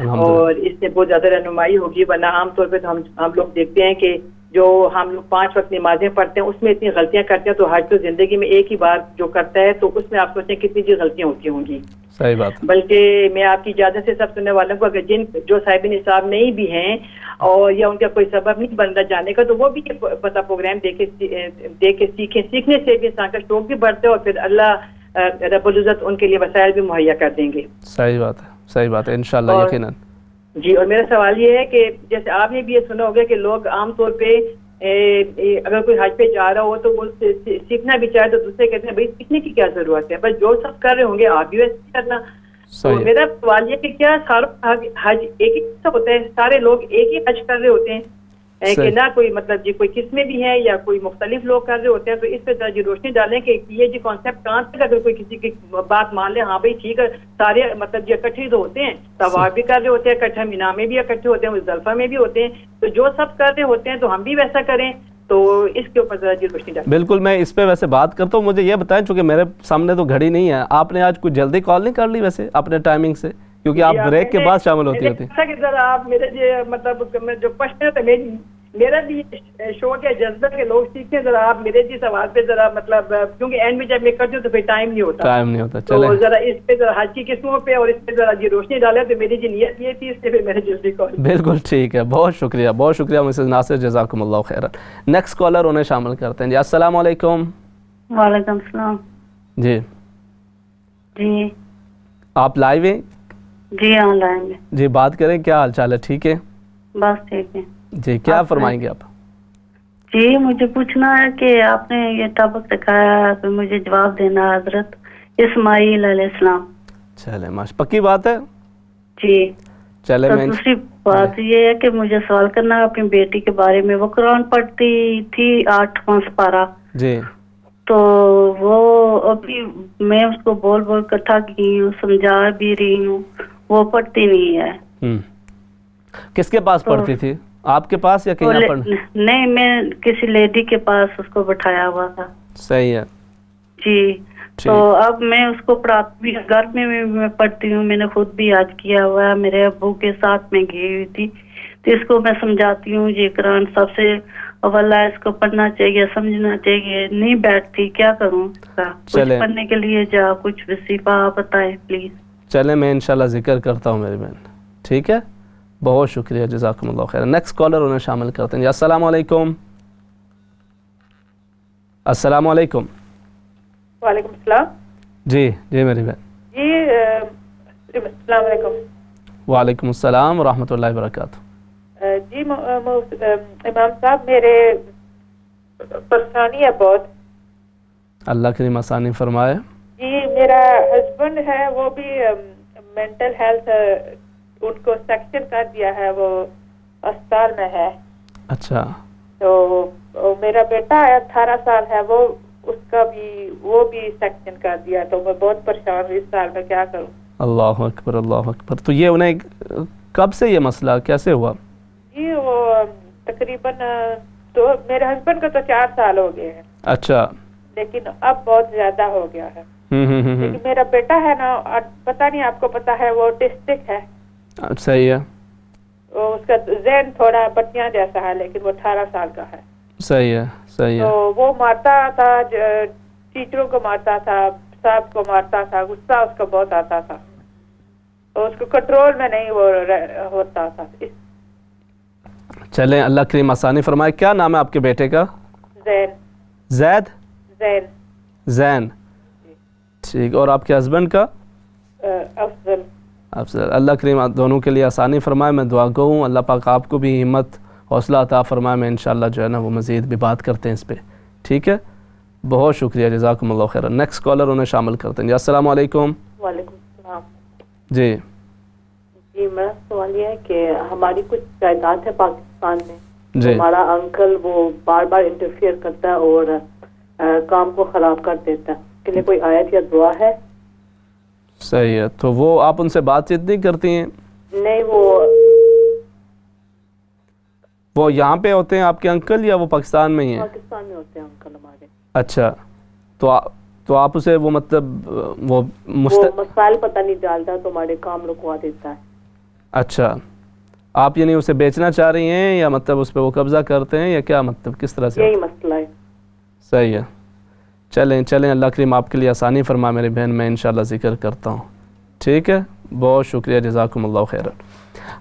اور اس سے بہت زیادہ رہنمائی ہوگی ورنہ عام طور پہ تو ہم ہم لوگ دیکھتے ہیں کہ جو ہم لوگ پانچ وقت نمازیں پڑھتے ہیں اس میں اتنی غلطیاں کرتے ہیں تو حج تو زندگی میں ایک ہی بار جو کرتا ہے تو اس میں آپ سوچیں کتنی جی غلطیاں ہوتی ہوں گی۔ صحیح بات۔ بلکہ میں آپ کی اجازت سے سب سننے والوں کو اگر جن جو صاحب نصاب نہیں بھی ہیں اور یا ان کا کوئی سبب نہیں بنتا جانے کا تو وہ بھی پتا پروگرام دیکھ کے سیکھیں۔ سیکھنے سے بھی انسان کا شوق بھی بڑھتے اور پھر اللہ رب العزت ان کے لیے وسائل بھی مہیا کر دیں گے۔ صحیح بات ہے صحیح بات ہے انشاءاللہ یقیناً۔ جی اور میرا سوال یہ ہے کہ جیسے آپ نے بھی یہ سنا ہوگا کہ لوگ عام طور پہ اگر کوئی حج پہ جا رہا ہو تو وہ سیکھنا بھی چاہے تو دوسرے کہتے ہیں بھائی سیکھنے کی کیا ضرورت ہے؟ بس جو سب کر رہے ہوں گے آپ بھی ویسے کرنا۔ میرا سوال یہ کہ کیا سارا حج ایک ہی ہوتا ہے؟ سارے لوگ ایک ہی حج کر رہے ہوتے ہیں؟ کہ نہ کوئی مطلب جی کوئی قسمیں بھی ہیں یا کوئی مختلف لوگ کر رہے ہوتے ہیں تو اس پہ جی روشنی ڈالیں کہ یہ جی کانسیپٹ کہاں تک اگر کوئی کسی کی بات مان لے ہاں بھائی ٹھیک ہے سارے مطلب جی اکٹھے تو ہوتے ہیں سواب بھی کر رہے ہوتے ہیں اکٹھا مینا میں بھی اکٹھے ہوتے ہیں زلفہ میں بھی ہوتے ہیں تو جو سب کر رہے ہوتے ہیں تو ہم بھی ویسا کریں تو اس کے اوپر ذرا جی روشنی ڈالیں۔ بالکل میں اس پہ ویسے بات کرتا ہوں مجھے یہ بتائیں چونکہ میرے سامنے تو گھڑی نہیں ہے آپ نے آج کچھ جلدی کال نہیں کر لی ویسے اپنے ٹائمنگ سے؟ کیونکہ آپ بریک کے بعد شامل ہوتی ہوتی۔ آپ میرے مطلب جو میرا بھی شوق ہے جذبہ کے لوگ سیکھیں ذرا آپ میرے جی سوال پہ ذرا مطلب کیونکہ اینڈ میں جب میں کرتی ہوں تو پھر ٹائم نہیں ہوتا۔ ٹائم نہیں ہوتا تو ذرا اس پہ ذرا حج کی قسموں پہ اور اس پہ ذرا جی روشنی ڈالے تو میری جی نیت یہ تھی اس سے پھر میں نے جلدی کال بالکل ٹھیک ہے بہت شکریہ بہت شکریہ مسز ناصر جزاکم اللہ خیر نیکسٹ کالر انہیں شامل کرتے ہیں۔ جی السلام علیکم۔ وعلیکم السلام۔ جی۔ جی۔ آپ لائیو ہیں؟ جی لائیں گے جی بات کریں کیا حال چال ہے؟ ٹھیک ہے؟ بس ٹھیک ہے۔ جی کیا فرمائیں گے آپ؟ جی مجھے پوچھنا ہے کہ آپ نے یہ ٹاپک دکھایا ہے مجھے جواب دینا حضرت اسماعیل علیہ السلام۔ چلے ماش پکی بات ہے؟ جی۔ چلے میں دوسری بات یہ ہے کہ مجھے سوال کرنا ہے اپنی بیٹی کے بارے میں۔ وہ قرآن پڑھتی تھی آٹھ پانچ پارا۔ جی۔ تو وہ ابھی میں اس کو بول بول کر تھک گئی ہوں سمجھا بھی رہی ہوں۔ وہ پڑھتی نہیں ہے۔ کس کے پاس پڑھتی تھی؟ آپ کے پاس یا کہیں پڑھ نہیں میں کسی لیڈی کے پاس اس کو بٹھایا ہوا تھا۔ صحیح ہے۔ جی۔ تو اب میں اس کو پڑھاتی گھر میں میں پڑھتی ہوں۔ میں نے خود بھی یاد کیا ہوا ہے۔ میرے ابو کے ساتھ میں گئی ہوئی تھی۔ تو اس کو میں سمجھاتی ہوں۔ یہ قرآن سب سے اولا اس کو پڑھنا چاہیے سمجھنا چاہیے۔ نہیں بیٹھتی کیا کروں؟ کچھ پڑھنے کے لیے جا کچھ وصیفہ بتائے پلیز۔ چلے میں انشاءاللہ ذکر کرتا ہوں میری بہن۔ ٹھیک ہے؟ بہت شکریہ جزاکم اللہ خیر نیکسٹ کالر انہیں شامل کرتے ہیں۔ جی السلام علیکم۔ السلام علیکم۔ وعلیکم السلام۔ جی جی میری بہن۔ جی السلام علیکم۔ وعلیکم السلام ورحمۃ اللہ وبرکاتہ۔ جی امام صاحب میرے پریشانی ہے بہت اللہ کے مسانی فرمائے۔ جی میرا ہسبینڈ ہے وہ بھی مینٹل ہیلتھ ان کو سیکشن کر دیا ہے وہ اسپتال میں ہے۔ اچھا۔ تو میرا بیٹا ہے اٹھارہ سال ہے وہ اس کا بھی وہ بھی سیکشن کر دیا۔ تو میں بہت پریشان ہوں اس سال میں کیا کروں؟ اللہ اکبر اللہ اکبر۔ تو یہ انہیں کب سے یہ مسئلہ کیسے ہوا؟ جی وہ تقریباً تو میرے ہسبینڈ کا تو چار سال ہو گئے ہیں۔ اچھا۔ لیکن اب بہت زیادہ ہو گیا ہے۔ لیکن میرا بیٹا ہے نا پتا نہیں آپ کو پتا ہے وہ ڈسٹرک ہے۔ صحیح ہے۔ اس کا ذہن تھوڑا بچیاں جیسا ہے لیکن وہ اٹھارہ سال کا ہے۔ صحیح ہے صحیح ہے۔ تو وہ مارتا تھا ٹیچروں کو مارتا تھا صاحب کو مارتا تھا غصہ اس کو بہت آتا تھا۔ اس کو کنٹرول میں نہیں وہ ہوتا تھا۔ چلیں اللہ کریم آسانی فرمائے۔ کیا نام ہے آپ کے بیٹے کا؟ زین۔ زید؟ زین۔ زین۔ ٹھیک اور آپ کے ہسبینڈ کا؟ افضل۔ افضل۔ اللہ کریم دونوں کے لیے آسانی فرمائے میں دعا گو ہوں۔ اللہ پاک آپ کو بھی ہمت حوصلہ عطا فرمائے۔ میں انشاءاللہ جو ہے نا وہ مزید بھی بات کرتے ہیں اس پہ۔ ٹھیک ہے؟ بہت شکریہ جزاکم اللہ خیر نیکسٹ کالر انہیں شامل کرتے ہیں جی السلام علیکم۔ وعلیکم السلام۔ جی۔ جی میرا سوال یہ ہے کہ ہماری کچھ جائیداد ہے پاکستان میں۔ جی۔ ہمارا انکل وہ بار بار انٹرفیئر کرتا ہے اور کام کو خراب کر دیتا ہے۔ کے لیے کوئی آیت یا دعا ہے؟ صحیح ہے تو وہ آپ ان سے بات چیت نہیں کرتی ہیں؟ نہیں وہ وہ یہاں پہ ہوتے ہیں آپ کے انکل یا وہ پاکستان میں ہی ہیں؟ پاکستان میں ہوتے ہیں انکل ہمارے۔ اچھا تو تو آپ اسے وہ مطلب وہ مسائل پتہ نہیں ڈالتا تو ہمارے کام رکوا دیتا ہے۔ اچھا آپ یعنی اسے بیچنا چاہ رہی ہیں یا مطلب اس پہ وہ قبضہ کرتے ہیں یا کیا مطلب کس طرح سے؟ یہی مسئلہ ہے۔ صحیح ہے۔ چلیں چلیں، اللہ کریم آپ کے لیے آسانی فرما میری بہن، میں انشاءاللہ ذکر کرتا ہوں۔ ٹھیک ہے؟ بہت شکریہ، جزاکم اللہ خیر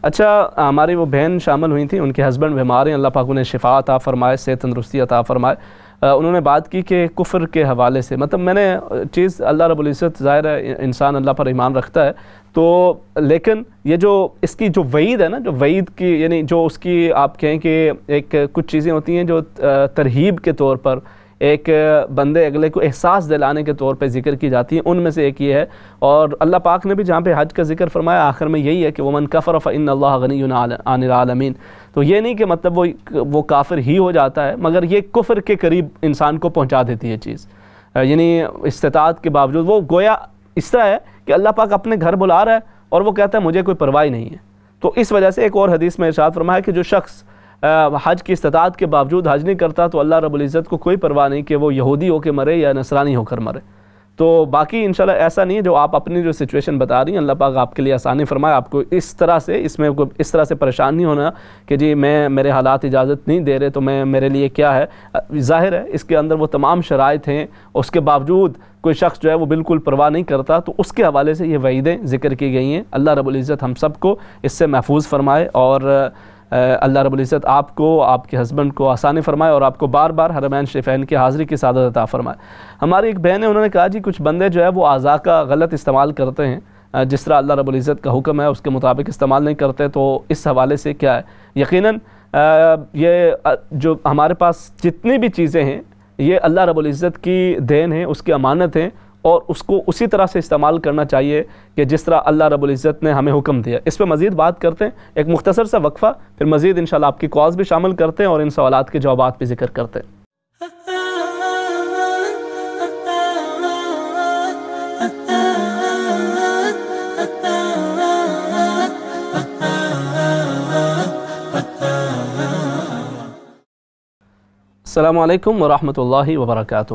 اچھا ہماری وہ بہن شامل ہوئی تھیں، ان کے ہسبینڈ بیمار ہیں، اللہ پاک انہیں شفا عطا فرمائے، صحت تندرستی عطا فرمائے۔ انہوں نے بات کی کہ کفر کے حوالے سے مطلب میں نے چیز اللہ رب العزت، ظاہر ہے، انسان اللہ پر ایمان رکھتا ہے۔ تو لیکن یہ جو اس کی جو وعید ہے نا، جو وعید کی یعنی جو اس کی آپ کہیں کہ ایک کچھ چیزیں ہوتی ہیں جو ترہیب کے طور پر ایک بندے اگلے کو احساس دلانے کے طور پہ ذکر کی جاتی ہیں، ان میں سے ایک یہ ہے۔ اور اللہ پاک نے بھی جہاں پہ حج کا ذکر فرمایا، آخر میں یہی ہے کہ وہ من کفر فن اللہ غنی عن العالمین تو یہ نہیں کہ مطلب وہ وہ کافر ہی ہو جاتا ہے، مگر یہ کفر کے قریب انسان کو پہنچا دیتی ہے چیز۔ یعنی استطاعت کے باوجود وہ گویا اس طرح ہے کہ اللہ پاک اپنے گھر بلا رہا ہے اور وہ کہتا ہے مجھے کوئی پرواہ نہیں ہے۔ تو اس وجہ سے ایک اور حدیث میں ارشاد فرمایا کہ جو شخص حج کی استطاعت کے باوجود حج نہیں کرتا تو اللہ رب العزت کو کوئی پرواہ نہیں کہ وہ یہودی ہو کے مرے یا نصرانی ہو کر مرے۔ تو باقی انشاءاللہ ایسا نہیں ہے جو آپ اپنی جو سچویشن بتا رہی ہیں، اللہ پاک آپ کے لیے آسانی فرمائے۔ آپ کو اس طرح سے، اس میں اس طرح سے پریشان نہیں ہونا کہ جی میں، میرے حالات اجازت نہیں دے رہے تو میں، میرے لیے کیا ہے؟ ظاہر ہے اس کے اندر وہ تمام شرائط ہیں۔ اس کے باوجود کوئی شخص جو ہے وہ بالکل پرواہ نہیں کرتا۔ تو اس کے حوالے سے یہ وعیدیں ذکر کی گئی ہیں۔ اللہ رب العزت ہم سب کو اس سے محفوظ فرمائے اور اللہ رب العزت آپ کو، آپ کے ہسبینڈ کو آسانی فرمائے اور آپ کو بار بار حرمین شفین کی حاضری کی سعادت عطا فرمائے۔ ہماری ایک بہن ہے، انہوں نے کہا جی کچھ بندے جو ہے وہ اعضاء کا غلط استعمال کرتے ہیں۔ جس طرح اللہ رب العزت کا حکم ہے، اس کے مطابق استعمال نہیں کرتے، تو اس حوالے سے کیا ہے؟ یقیناً یہ جو ہمارے پاس جتنی بھی چیزیں ہیں، یہ اللہ رب العزت کی دین ہیں اس کی امانت ہیں اور اس کو اسی طرح سے استعمال کرنا چاہیے کہ جس طرح اللہ رب العزت نے ہمیں حکم دیا۔ اس پہ مزید بات کرتے ہیں۔ ایک مختصر سا وقفہ، پھر مزید انشاءاللہ آپ کی کالز بھی شامل کرتے ہیں اور ان سوالات کے جوابات بھی ذکر کرتے ہیں۔ السلام علیکم ورحمۃ اللہ وبرکاتہ۔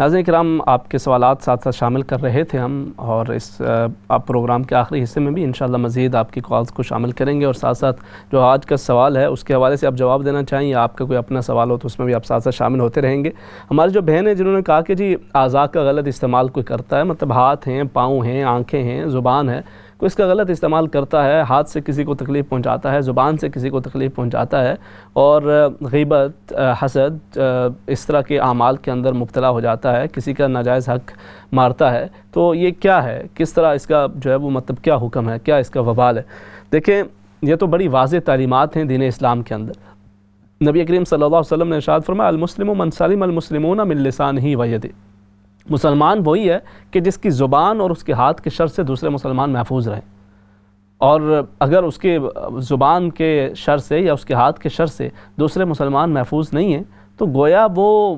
ناظرین کرام، آپ کے سوالات ساتھ ساتھ شامل کر رہے تھے ہم اور اس آپ پروگرام کے آخری حصے میں بھی انشاءاللہ مزید آپ کی کالز کو شامل کریں گے اور ساتھ ساتھ جو آج کا سوال ہے اس کے حوالے سے آپ جواب دینا چاہیں یا آپ کا کوئی اپنا سوال ہو تو اس میں بھی آپ ساتھ ساتھ شامل ہوتے رہیں گے۔ ہماری جو بہن ہیں جنہوں نے کہا کہ جی اعضاء کا غلط استعمال کوئی کرتا ہے مطلب ہاتھ ہیں، پاؤں ہیں، آنکھیں ہیں، زبان ہے کوئی اس کا غلط استعمال کرتا ہے، ہاتھ سے کسی کو تکلیف پہنچاتا ہے، زبان سے کسی کو تکلیف پہنچاتا ہے اور غیبت، حسد، اس طرح کے اعمال کے اندر مبتلا ہو جاتا ہے، کسی کا ناجائز حق مارتا ہے، تو یہ کیا ہے؟ کس طرح اس کا جو ہے وہ مطلب کیا حکم ہے؟ کیا اس کا وبال ہے؟ دیکھیں، یہ تو بڑی واضح تعلیمات ہیں دین اسلام کے اندر۔ نبی کریم صلی اللہ علیہ وسلم نے ارشاد فرمایا، المسلم من سلم المسلمون من لسان ہی وید مسلمان وہی ہے کہ جس کی زبان اور اس کے ہاتھ کے شر سے دوسرے مسلمان محفوظ رہیں۔ اور اگر اس کے زبان کے شر سے یا اس کے ہاتھ کے شر سے دوسرے مسلمان محفوظ نہیں ہیں، تو گویا وہ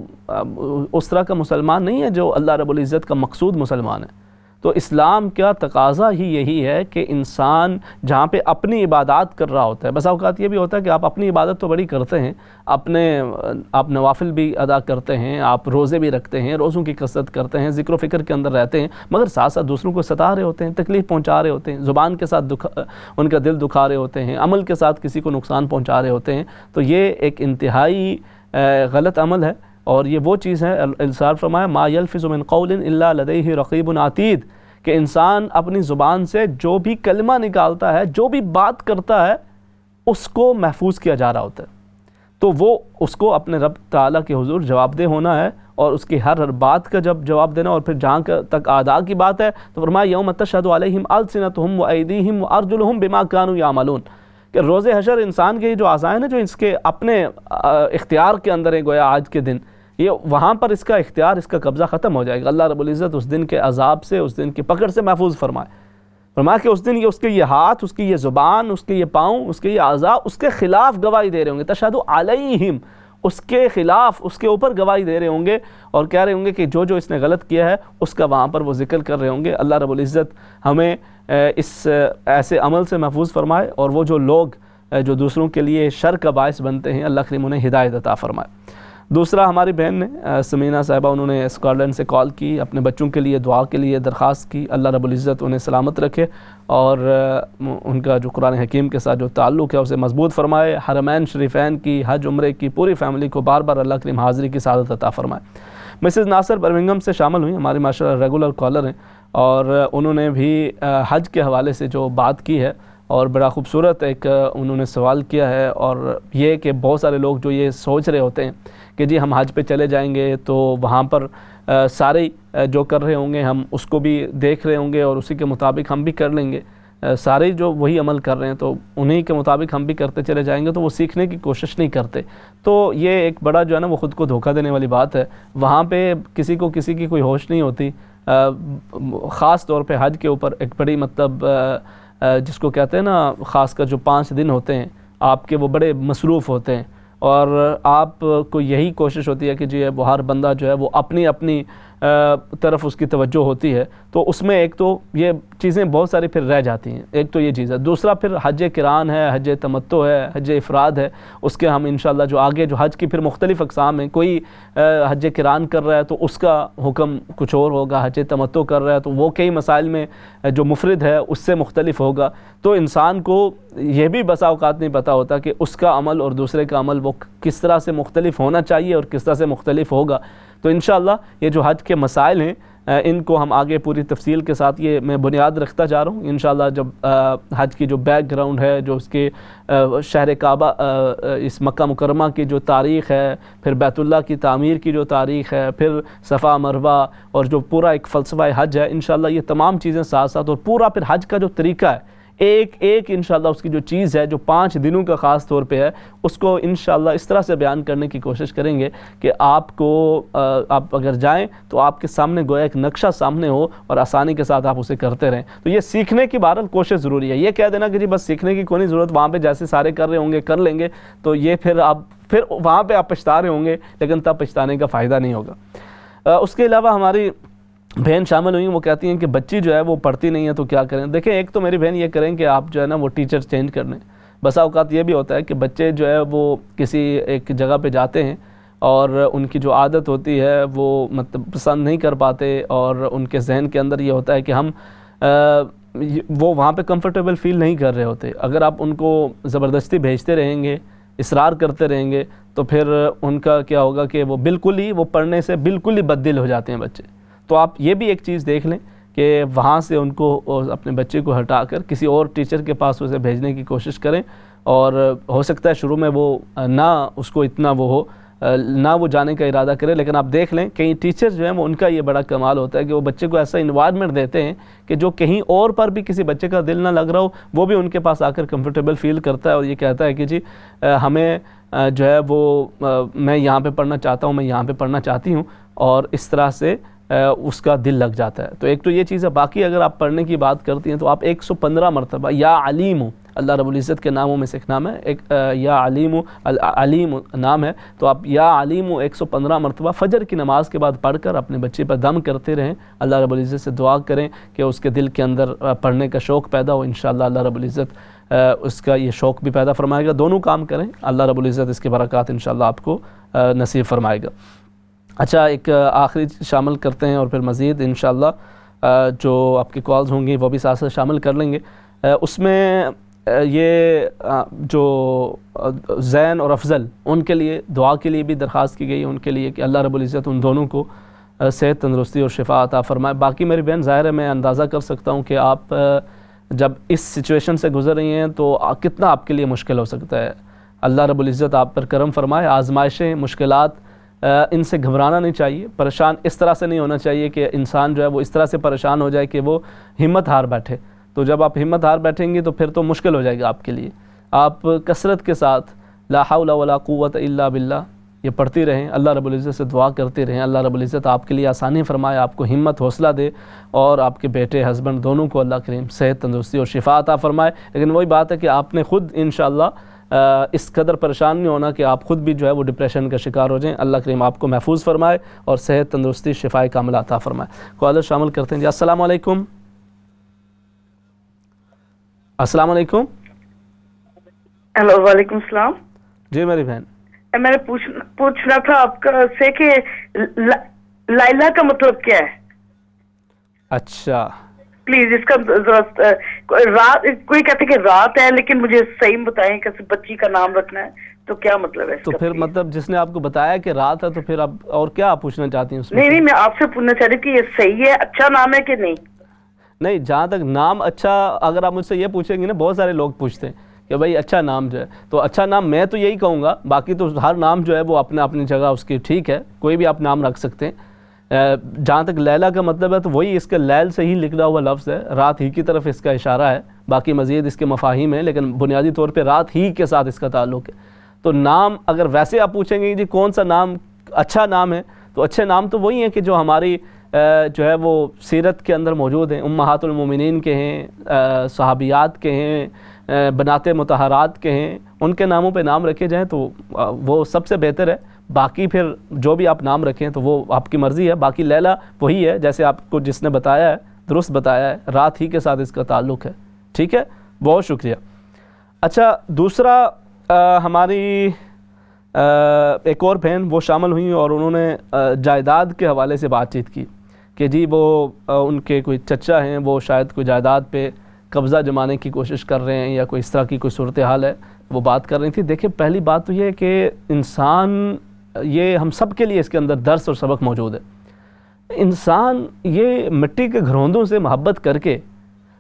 اس طرح کا مسلمان نہیں ہے جو اللہ رب العزت کا مقصود مسلمان ہے۔ تو اسلام کا تقاضا ہی یہی ہے کہ انسان جہاں پہ اپنی عبادات کر رہا ہوتا ہے۔ بس اوقات یہ بھی ہوتا ہے کہ آپ اپنی عبادت تو بڑی کرتے ہیں، اپنے، آپ نوافل بھی ادا کرتے ہیں، آپ روزے بھی رکھتے ہیں، روزوں کی کثرت کرتے ہیں، ذکر و فکر کے اندر رہتے ہیں، مگر ساتھ ساتھ دوسروں کو ستا رہے ہوتے ہیں، تکلیف پہنچا رہے ہوتے ہیں، زبان کے ساتھ دکھا، ان کا دل دکھا رہے ہوتے ہیں، عمل کے ساتھ کسی کو نقصان پہنچا رہے ہوتے ہیں۔ تو یہ ایک انتہائی غلط عمل ہے۔ اور یہ وہ چیز ہے السار فرمایا، ما یلفظ من قول الا لدیہ رقیب عتید، کہ انسان اپنی زبان سے جو بھی کلمہ نکالتا ہے، جو بھی بات کرتا ہے، اس کو محفوظ کیا جا رہا ہوتا ہے۔ تو وہ اس کو اپنے رب تعالیٰ کے حضور جواب دہ ہونا ہے اور اس کی ہر ہر بات کا جب جواب دینا اور پھر جہاں تک آدھا کی بات ہے، تو فرمایا، یوم تشہد علیہم السنتہم و ایدیہم و ارجلہم بما کانو یعملون۔ کہ روز حشر انسان کے جو آزائیں ہیں، جو اس کے اپنے اختیار کے اندر ہیں، گویا آج کے دن یہ وہاں پر اس کا اختیار، اس کا قبضہ ختم ہو جائے گا۔ اللہ رب العزت اس دن کے عذاب سے، اس دن کی پکڑ سے محفوظ فرمائے۔ فرمایا کہ اس دن یہ اس کے یہ ہاتھ، اس کی یہ زبان، اس کے یہ پاؤں، اس کے یہ اعضاء، اس کے خلاف گواہی دے رہے ہوں گے۔ تشہد علیہم، اس کے خلاف، اس کے اوپر گواہی دے رہے ہوں گے۔ اور کہہ رہے ہوں گے کہ جو جو اس نے غلط کیا ہے، اس کا وہاں پر وہ ذکر کر رہے ہوں گے۔ اللہ رب العزت ہمیں اس ایسے عمل سے محفوظ فرمائے۔ اور وہ جو لوگ جو دوسروں کے لیے شر کا باعث بنتے ہیں، اللہ کریم انہیں ہدایت عطا فرمائے۔ دوسرا ہماری بہن نے سمینہ صاحبہ، انہوں نے اسکاٹلینڈ سے کال کی، اپنے بچوں کے لیے دعا کے لیے درخواست کی۔ اللہ رب العزت انہیں سلامت رکھے اور ان کا جو قرآن حکیم کے ساتھ جو تعلق ہے، اسے مضبوط فرمائے۔ حرمین شریفین کی حج عمرے کی پوری فیملی کو بار بار اللہ کریم حاضری کی سعادت عطا فرمائے۔ مسز ناصر برمنگم سے شامل ہوئی، ہماری ماشاء اللہ ریگولر کالر ہیں۔ اور انہوں نے بھی حج کے حوالے سے جو بات کی ہے اور بڑا خوبصورت ایک انہوں نے سوال کیا ہے۔ اور یہ کہ بہت سارے لوگ جو یہ سوچ رہے ہوتے ہیں کہ جی ہم حج پہ چلے جائیں گے تو وہاں پر سارے جو کر رہے ہوں گے ہم اس کو بھی دیکھ رہے ہوں گے اور اسی کے مطابق ہم بھی کر لیں گے۔ سارے جو وہی عمل کر رہے ہیں تو انہی کے مطابق ہم بھی کرتے چلے جائیں گے تو وہ سیکھنے کی کوشش نہیں کرتے۔ تو یہ ایک بڑا جو ہے نا وہ خود کو دھوکہ دینے والی بات ہے۔ وہاں پہ کسی کو کسی کی کوئی ہوش نہیں ہوتی۔ خاص طور پہ حج کے اوپر ایک بڑی مطلب جس کو کہتے ہیں نا، خاص کر جو پانچ دن ہوتے ہیں، آپ کے وہ بڑے مصروف ہوتے ہیں۔ اور آپ کو یہی کوشش ہوتی ہے کہ جی وہ ہر بندہ جو ہے وہ اپنی اپنی طرف اس کی توجہ ہوتی ہے، تو اس میں ایک تو یہ چیزیں بہت ساری پھر رہ جاتی ہیں۔ ایک تو یہ چیز ہے۔ دوسرا پھر حج کران ہے، حج تمتو ہے، حج افراد ہے۔ اس کے ہم انشاءاللہ جو آگے جو حج کی پھر مختلف اقسام ہیں، کوئی حج کران کر رہا ہے تو اس کا حکم کچھ اور ہوگا، حج تمتو کر رہا ہے تو وہ کئی مسائل میں جو مفرد ہے اس سے مختلف ہوگا۔ تو انسان کو یہ بھی بسا اوقات نہیں پتہ ہوتا کہ اس کا عمل اور دوسرے کا عمل وہ کس طرح سے مختلف ہونا چاہیے اور کس طرح سے مختلف ہوگا۔ تو انشاءاللہ یہ جو حج کے مسائل ہیں ان کو ہم آگے پوری تفصیل کے ساتھ یہ میں بنیاد رکھتا جا رہا ہوں۔ انشاءاللہ جب حج کی جو بیک گراؤنڈ ہے، جو اس کے شہر کعبہ اس مکہ مکرمہ کی جو تاریخ ہے، پھر بیت اللہ کی تعمیر کی جو تاریخ ہے، پھر صفا مروہ اور جو پورا ایک فلسفہ حج ہے، انشاءاللہ یہ تمام چیزیں ساتھ ساتھ اور پورا پھر حج کا جو طریقہ ہے ایک ایک انشاءاللہ اس کی جو چیز ہے، جو پانچ دنوں کا خاص طور پہ ہے، اس کو انشاءاللہ اس طرح سے بیان کرنے کی کوشش کریں گے کہ آپ کو آپ اگر جائیں تو آپ کے سامنے گویا ایک نقشہ سامنے ہو اور آسانی کے ساتھ آپ اسے کرتے رہیں۔ تو یہ سیکھنے کی بہرحال کوشش ضروری ہے۔ یہ کہہ دینا کہ جی بس سیکھنے کی کوئی ضرورت، وہاں پہ جیسے سارے کر رہے ہوں گے، کر لیں گے، تو یہ پھر آپ، پھر وہاں پہ آپ پچھتا رہے ہوں گے، لیکن تب پچھتانے کا فائدہ نہیں ہوگا۔ اس کے علاوہ ہماری بہن شامل ہوئی، وہ کہتی ہیں کہ بچی جو ہے وہ پڑھتی نہیں ہے، تو کیا کریں؟ دیکھیں، ایک تو میری بہن یہ کریں کہ آپ جو ہے نا وہ ٹیچر چینج کر لیں۔ بسا اوقات یہ بھی ہوتا ہے کہ بچے جو ہے وہ کسی ایک جگہ پہ جاتے ہیں اور ان کی جو عادت ہوتی ہے وہ مطلب پسند نہیں کر پاتے اور ان کے ذہن کے اندر یہ ہوتا ہے کہ ہم وہ وہاں پہ کمفرٹیبل فیل نہیں کر رہے ہوتے۔ اگر آپ ان کو زبردستی بھیجتے رہیں گے، اصرار کرتے رہیں گے، تو پھر ان کا کیا ہوگا کہ وہ بالکل ہی، وہ پڑھنے سے بالکل ہی بدل ہو جاتے ہیں بچے۔ تو آپ یہ بھی ایک چیز دیکھ لیں کہ وہاں سے ان کو اپنے بچے کو ہٹا کر کسی اور ٹیچر کے پاس اسے بھیجنے کی کوشش کریں اور ہو سکتا ہے شروع میں وہ نہ اس کو اتنا وہ ہو، نہ وہ جانے کا ارادہ کرے، لیکن آپ دیکھ لیں کئی ٹیچر جو ہیں وہ ان کا یہ بڑا کمال ہوتا ہے کہ وہ بچے کو ایسا انوائرمنٹ دیتے ہیں کہ جو کہیں اور پر بھی کسی بچے کا دل نہ لگ رہا ہو، وہ بھی ان کے پاس آ کر کمفرٹیبل فیل کرتا ہے اور یہ کہتا ہے کہ جی ہمیں جو ہے وہ میں یہاں پہ پڑھنا چاہتا ہوں، میں یہاں پہ پڑھنا چاہتی ہوں اور اس طرح سے اس کا دل لگ جاتا ہے۔ تو ایک تو یہ چیز ہے، باقی اگر آپ پڑھنے کی بات کرتی ہیں تو آپ ایک سو پندرہ مرتبہ یا علیم، اللہ رب العزت کے ناموں میں سے ایک نام ہے، ایک یا علیم علیم نام ہے۔ تو آپ یا علیم ایک سو پندرہ مرتبہ فجر کی نماز کے بعد پڑھ کر اپنے بچے پر دم کرتے رہیں۔ اللہ رب العزت سے دعا کریں کہ اس کے دل کے اندر پڑھنے کا شوق پیدا ہو۔ انشاءاللہ اللہ رب العزت اس کا یہ شوق بھی پیدا فرمائے گا۔ دونوں کام کریں، اللہ رب العزت اس کے برکات انشاءاللہ آپ کو نصیب فرمائے گا۔ اچھا ایک آخری شامل کرتے ہیں اور پھر مزید انشاءاللہ جو آپ کی کالز ہوں گی وہ بھی ساتھ ساتھ شامل کر لیں گے۔ اس میں یہ جو زین اور افضل، ان کے لیے، دعا کے لیے بھی درخواست کی گئی، ان کے لیے کہ اللہ رب العزت ان دونوں کو صحت تندرستی اور شفا عطا فرمائے۔ باقی میری بہن، ظاہر ہے، میں اندازہ کر سکتا ہوں کہ آپ جب اس سچویشن سے گزر رہی ہیں تو کتنا آپ کے لیے مشکل ہو سکتا ہے۔ اللہ رب العزت آپ پر کرم فرمائے، آزمائشیں، مشکلات ان سے گھبرانا نہیں چاہیے، پریشان اس طرح سے نہیں ہونا چاہیے کہ انسان جو ہے وہ اس طرح سے پریشان ہو جائے کہ وہ ہمت ہار بیٹھے۔ تو جب آپ ہمت ہار بیٹھیں گے تو پھر تو مشکل ہو جائے گا آپ کے لیے۔ آپ کثرت کے ساتھ لا حول ولا قوت الا باللہ، یہ پڑھتی رہیں، اللہ رب العزت سے دعا کرتے رہیں۔ اللہ رب العزت آپ کے لیے آسانی فرمائے، آپ کو ہمت حوصلہ دے اور آپ کے بیٹے، ہسبینڈ دونوں کو اللہ کریم صحت تندرستی اور شفا عطا فرمائے۔ لیکن وہی بات ہے کہ آپ نے خود انشاءاللہ اس قدر پریشان نہیں ہونا کہ آپ خود بھی جو ہے وہ ڈپریشن کا شکار ہو جائیں۔ اللہ کریم آپ کو محفوظ فرمائے اور صحت تندرستی شفا کامل عطا فرمائے۔ کالر شامل کرتے ہیں جی السلام علیکم۔ السلام علیکم۔ ہیلو وعلیکم السلام۔ جی میری بہن۔ میں نے پوچھنا تھا آپ کا سے کہ لائلہ کا مطلب کیا ہے؟ اچھا۔ پلیز اس کا رات کوئی کہتے کہ رات ہے لیکن مجھے صحیح بتائیں کہ بچی کا نام رکھنا ہے تو کیا مطلب ہے تو پھر مطلب جس نے آپ کو بتایا کہ رات ہے تو پھر اب اور کیا آپ پوچھنا چاہتی ہیں نہیں نہیں میں آپ سے پوچھنا چاہ رہی کہ یہ صحیح ہے اچھا نام ہے کہ نہیں؟ نہیں جہاں تک نام اچھا اگر آپ مجھ سے یہ پوچھیں گے نا بہت سارے لوگ پوچھتے ہیں کہ بھائی اچھا نام جو ہے تو اچھا نام میں تو یہی کہوں گا باقی تو ہر نام جو ہے وہ اپنے اپنی جگہ اس کی ٹھیک ہے کوئی بھی آپ نام رکھ سکتے ہیں۔ جہاں تک لیلہ کا مطلب ہے، تو وہی اس کے لیل سے ہی لکھا ہوا لفظ ہے۔ رات ہی کی طرف اس کا اشارہ ہے۔ باقی مزید اس کے مفاہیم ہیں، لیکن بنیادی طور پہ رات ہی کے ساتھ اس کا تعلق ہے۔ تو نام اگر ویسے آپ پوچھیں گے جی کون سا نام اچھا نام ہے؟ تو اچھے نام تو وہی ہیں کہ جو ہماری جو ہے وہ سیرت کے اندر موجود ہیں۔ امہات المومنین کے ہیں صحابیات کے ہیں بنات متحرات کے ہیں۔ ان کے ناموں پہ نام رکھے جائیں تو وہ سب سے بہتر ہے۔ باقی پھر جو بھی آپ نام رکھیں تو وہ آپ کی مرضی ہے، باقی لیلہ وہی ہے، جیسے آپ کو جس نے بتایا ہے، درست بتایا ہے، رات ہی کے ساتھ اس کا تعلق ہے۔ ٹھیک ہے؟ بہت شکریہ۔ اچھا دوسرا ہماری ایک اور بہن وہ شامل ہوئیں اور انہوں نے جائیداد کے حوالے سے بات چیت کی کہ جی وہ ان کے کوئی چچا ہیں، وہ شاید کوئی جائیداد پہ قبضہ جمانے کی کوشش کر رہے ہیں یا کوئی اس طرح کی کوئی صورتحال ہے، وہ بات کر رہی تھی۔ دیکھیں، پہلی بات تو یہ ہے کہ انسان یہ ہم سب کے لیے اس کے اندر درس اور سبق موجود ہے۔ انسان یہ مٹی کے گھروندوں سے محبت کر کے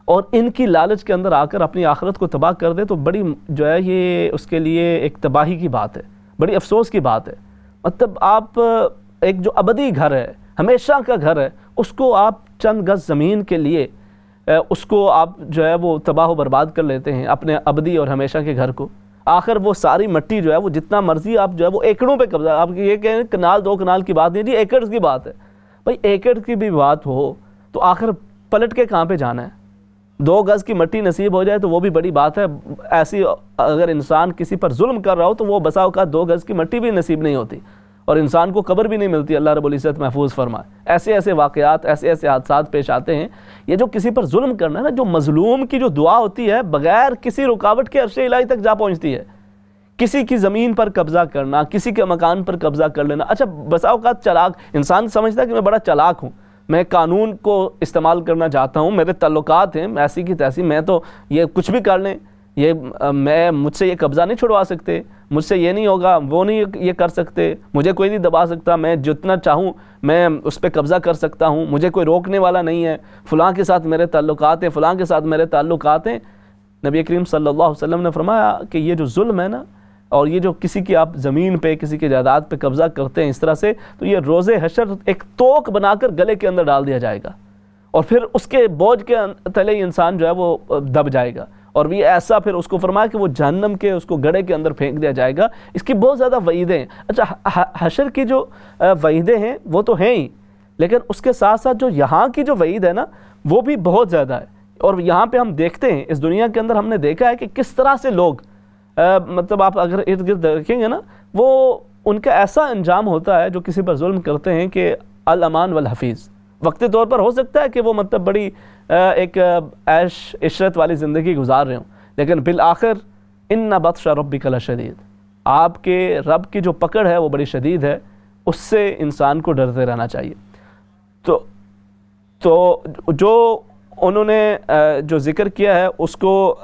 اور ان کی لالچ کے اندر آ کر اپنی آخرت کو تباہ کر دے تو بڑی جو ہے یہ اس کے لیے ایک تباہی کی بات ہے، بڑی افسوس کی بات ہے۔ مطلب آپ ایک جو ابدی گھر ہے، ہمیشہ کا گھر ہے، اس کو آپ چند گز زمین کے لیے اس کو آپ جو ہے وہ تباہ و برباد کر لیتے ہیں اپنے ابدی اور ہمیشہ کے گھر کو۔ آخر وہ ساری مٹی جو ہے وہ جتنا مرضی آپ جو ہے وہ ایکڑوں پہ قبضہ آپ یہ کہیں کنال دو کنال کی بات نہیں جی ایکڑ کی بات ہے۔ بھائی ایکڑ کی بھی بات ہو تو آخر پلٹ کے کہاں پہ جانا ہے؟ دو گز کی مٹی نصیب ہو جائے تو وہ بھی بڑی بات ہے۔ ایسی اگر انسان کسی پر ظلم کر رہا ہو تو وہ بسا اوقات دو گز کی مٹی بھی نصیب نہیں ہوتی۔ اور انسان کو قبر بھی نہیں ملتی، اللہ رب العزت محفوظ فرمائے۔ ایسے ایسے واقعات، ایسے ایسے حادثات پیش آتے ہیں، یہ جو کسی پر ظلم کرنا ہے نا، جو مظلوم کی جو دعا ہوتی ہے، بغیر کسی رکاوٹ کے عرصے الہی تک جا پہنچتی ہے۔ کسی کی زمین پر قبضہ کرنا، کسی کے مکان پر قبضہ کر لینا۔ اچھا بسا اوقات چلاک، انسان سمجھتا ہے کہ میں بڑا چلاک ہوں۔ میں قانون کو استعمال کرنا چاہتا ہوں، میرے تعلقات ہیں، ایسی کی تیسی، میں تو یہ کچھ بھی کر لیں۔ یہ میں مجھ سے یہ قبضہ نہیں چھڑوا سکتے، مجھ سے یہ نہیں ہوگا، وہ نہیں یہ کر سکتے، مجھے کوئی نہیں دبا سکتا، میں جتنا چاہوں میں اس پہ قبضہ کر سکتا ہوں، مجھے کوئی روکنے والا نہیں ہے، فلاں کے ساتھ میرے تعلقات ہیں فلاں کے ساتھ میرے تعلقات ہیں نبی کریم صلی اللہ علیہ وسلم نے فرمایا کہ یہ جو ظلم ہے نا، اور یہ جو کسی کی آپ زمین پہ، کسی کے جائیداد پہ قبضہ کرتے ہیں اس طرح سے، تو یہ روز حشر ایک توک بنا کر گلے کے اندر ڈال دیا جائے گا۔ اور پھر اس کے بوجھ کے تلے انسان جو ہے وہ دب جائے گا۔ اور بھی ایسا پھر اس کو فرمایا کہ وہ جہنم کے، اس کو گڑے کے اندر پھینک دیا جائے گا۔ اس کی بہت زیادہ وعیدیں ہیں۔ اچھا حشر کی جو وعیدیں ہیں وہ تو ہیں ہی، لیکن اس کے ساتھ ساتھ جو یہاں کی جو وعید ہے نا، وہ بھی بہت زیادہ ہے۔ اور یہاں پہ ہم دیکھتے ہیں، اس دنیا کے اندر ہم نے دیکھا ہے کہ کس طرح سے لوگ مطلب آپ اگر ارد گرد دیکھیں گے نا، وہ ان کا ایسا انجام ہوتا ہے جو کسی پر ظلم کرتے ہیں کہ الامان والحفیظ۔ وقتی طور پر ہو سکتا ہے کہ وہ مطلب بڑی ایک عیش، عشرت والی زندگی گزار رہے ہوں۔ لیکن بالآخر، ان نہ بخش ربی کلا شدید آپ کے رب کی جو پکڑ ہے، وہ بڑی شدید ہے۔ اس سے انسان کو ڈرتے رہنا چاہیے۔ تو تو جو انہوں نے جو ذکر کیا ہے، اس کو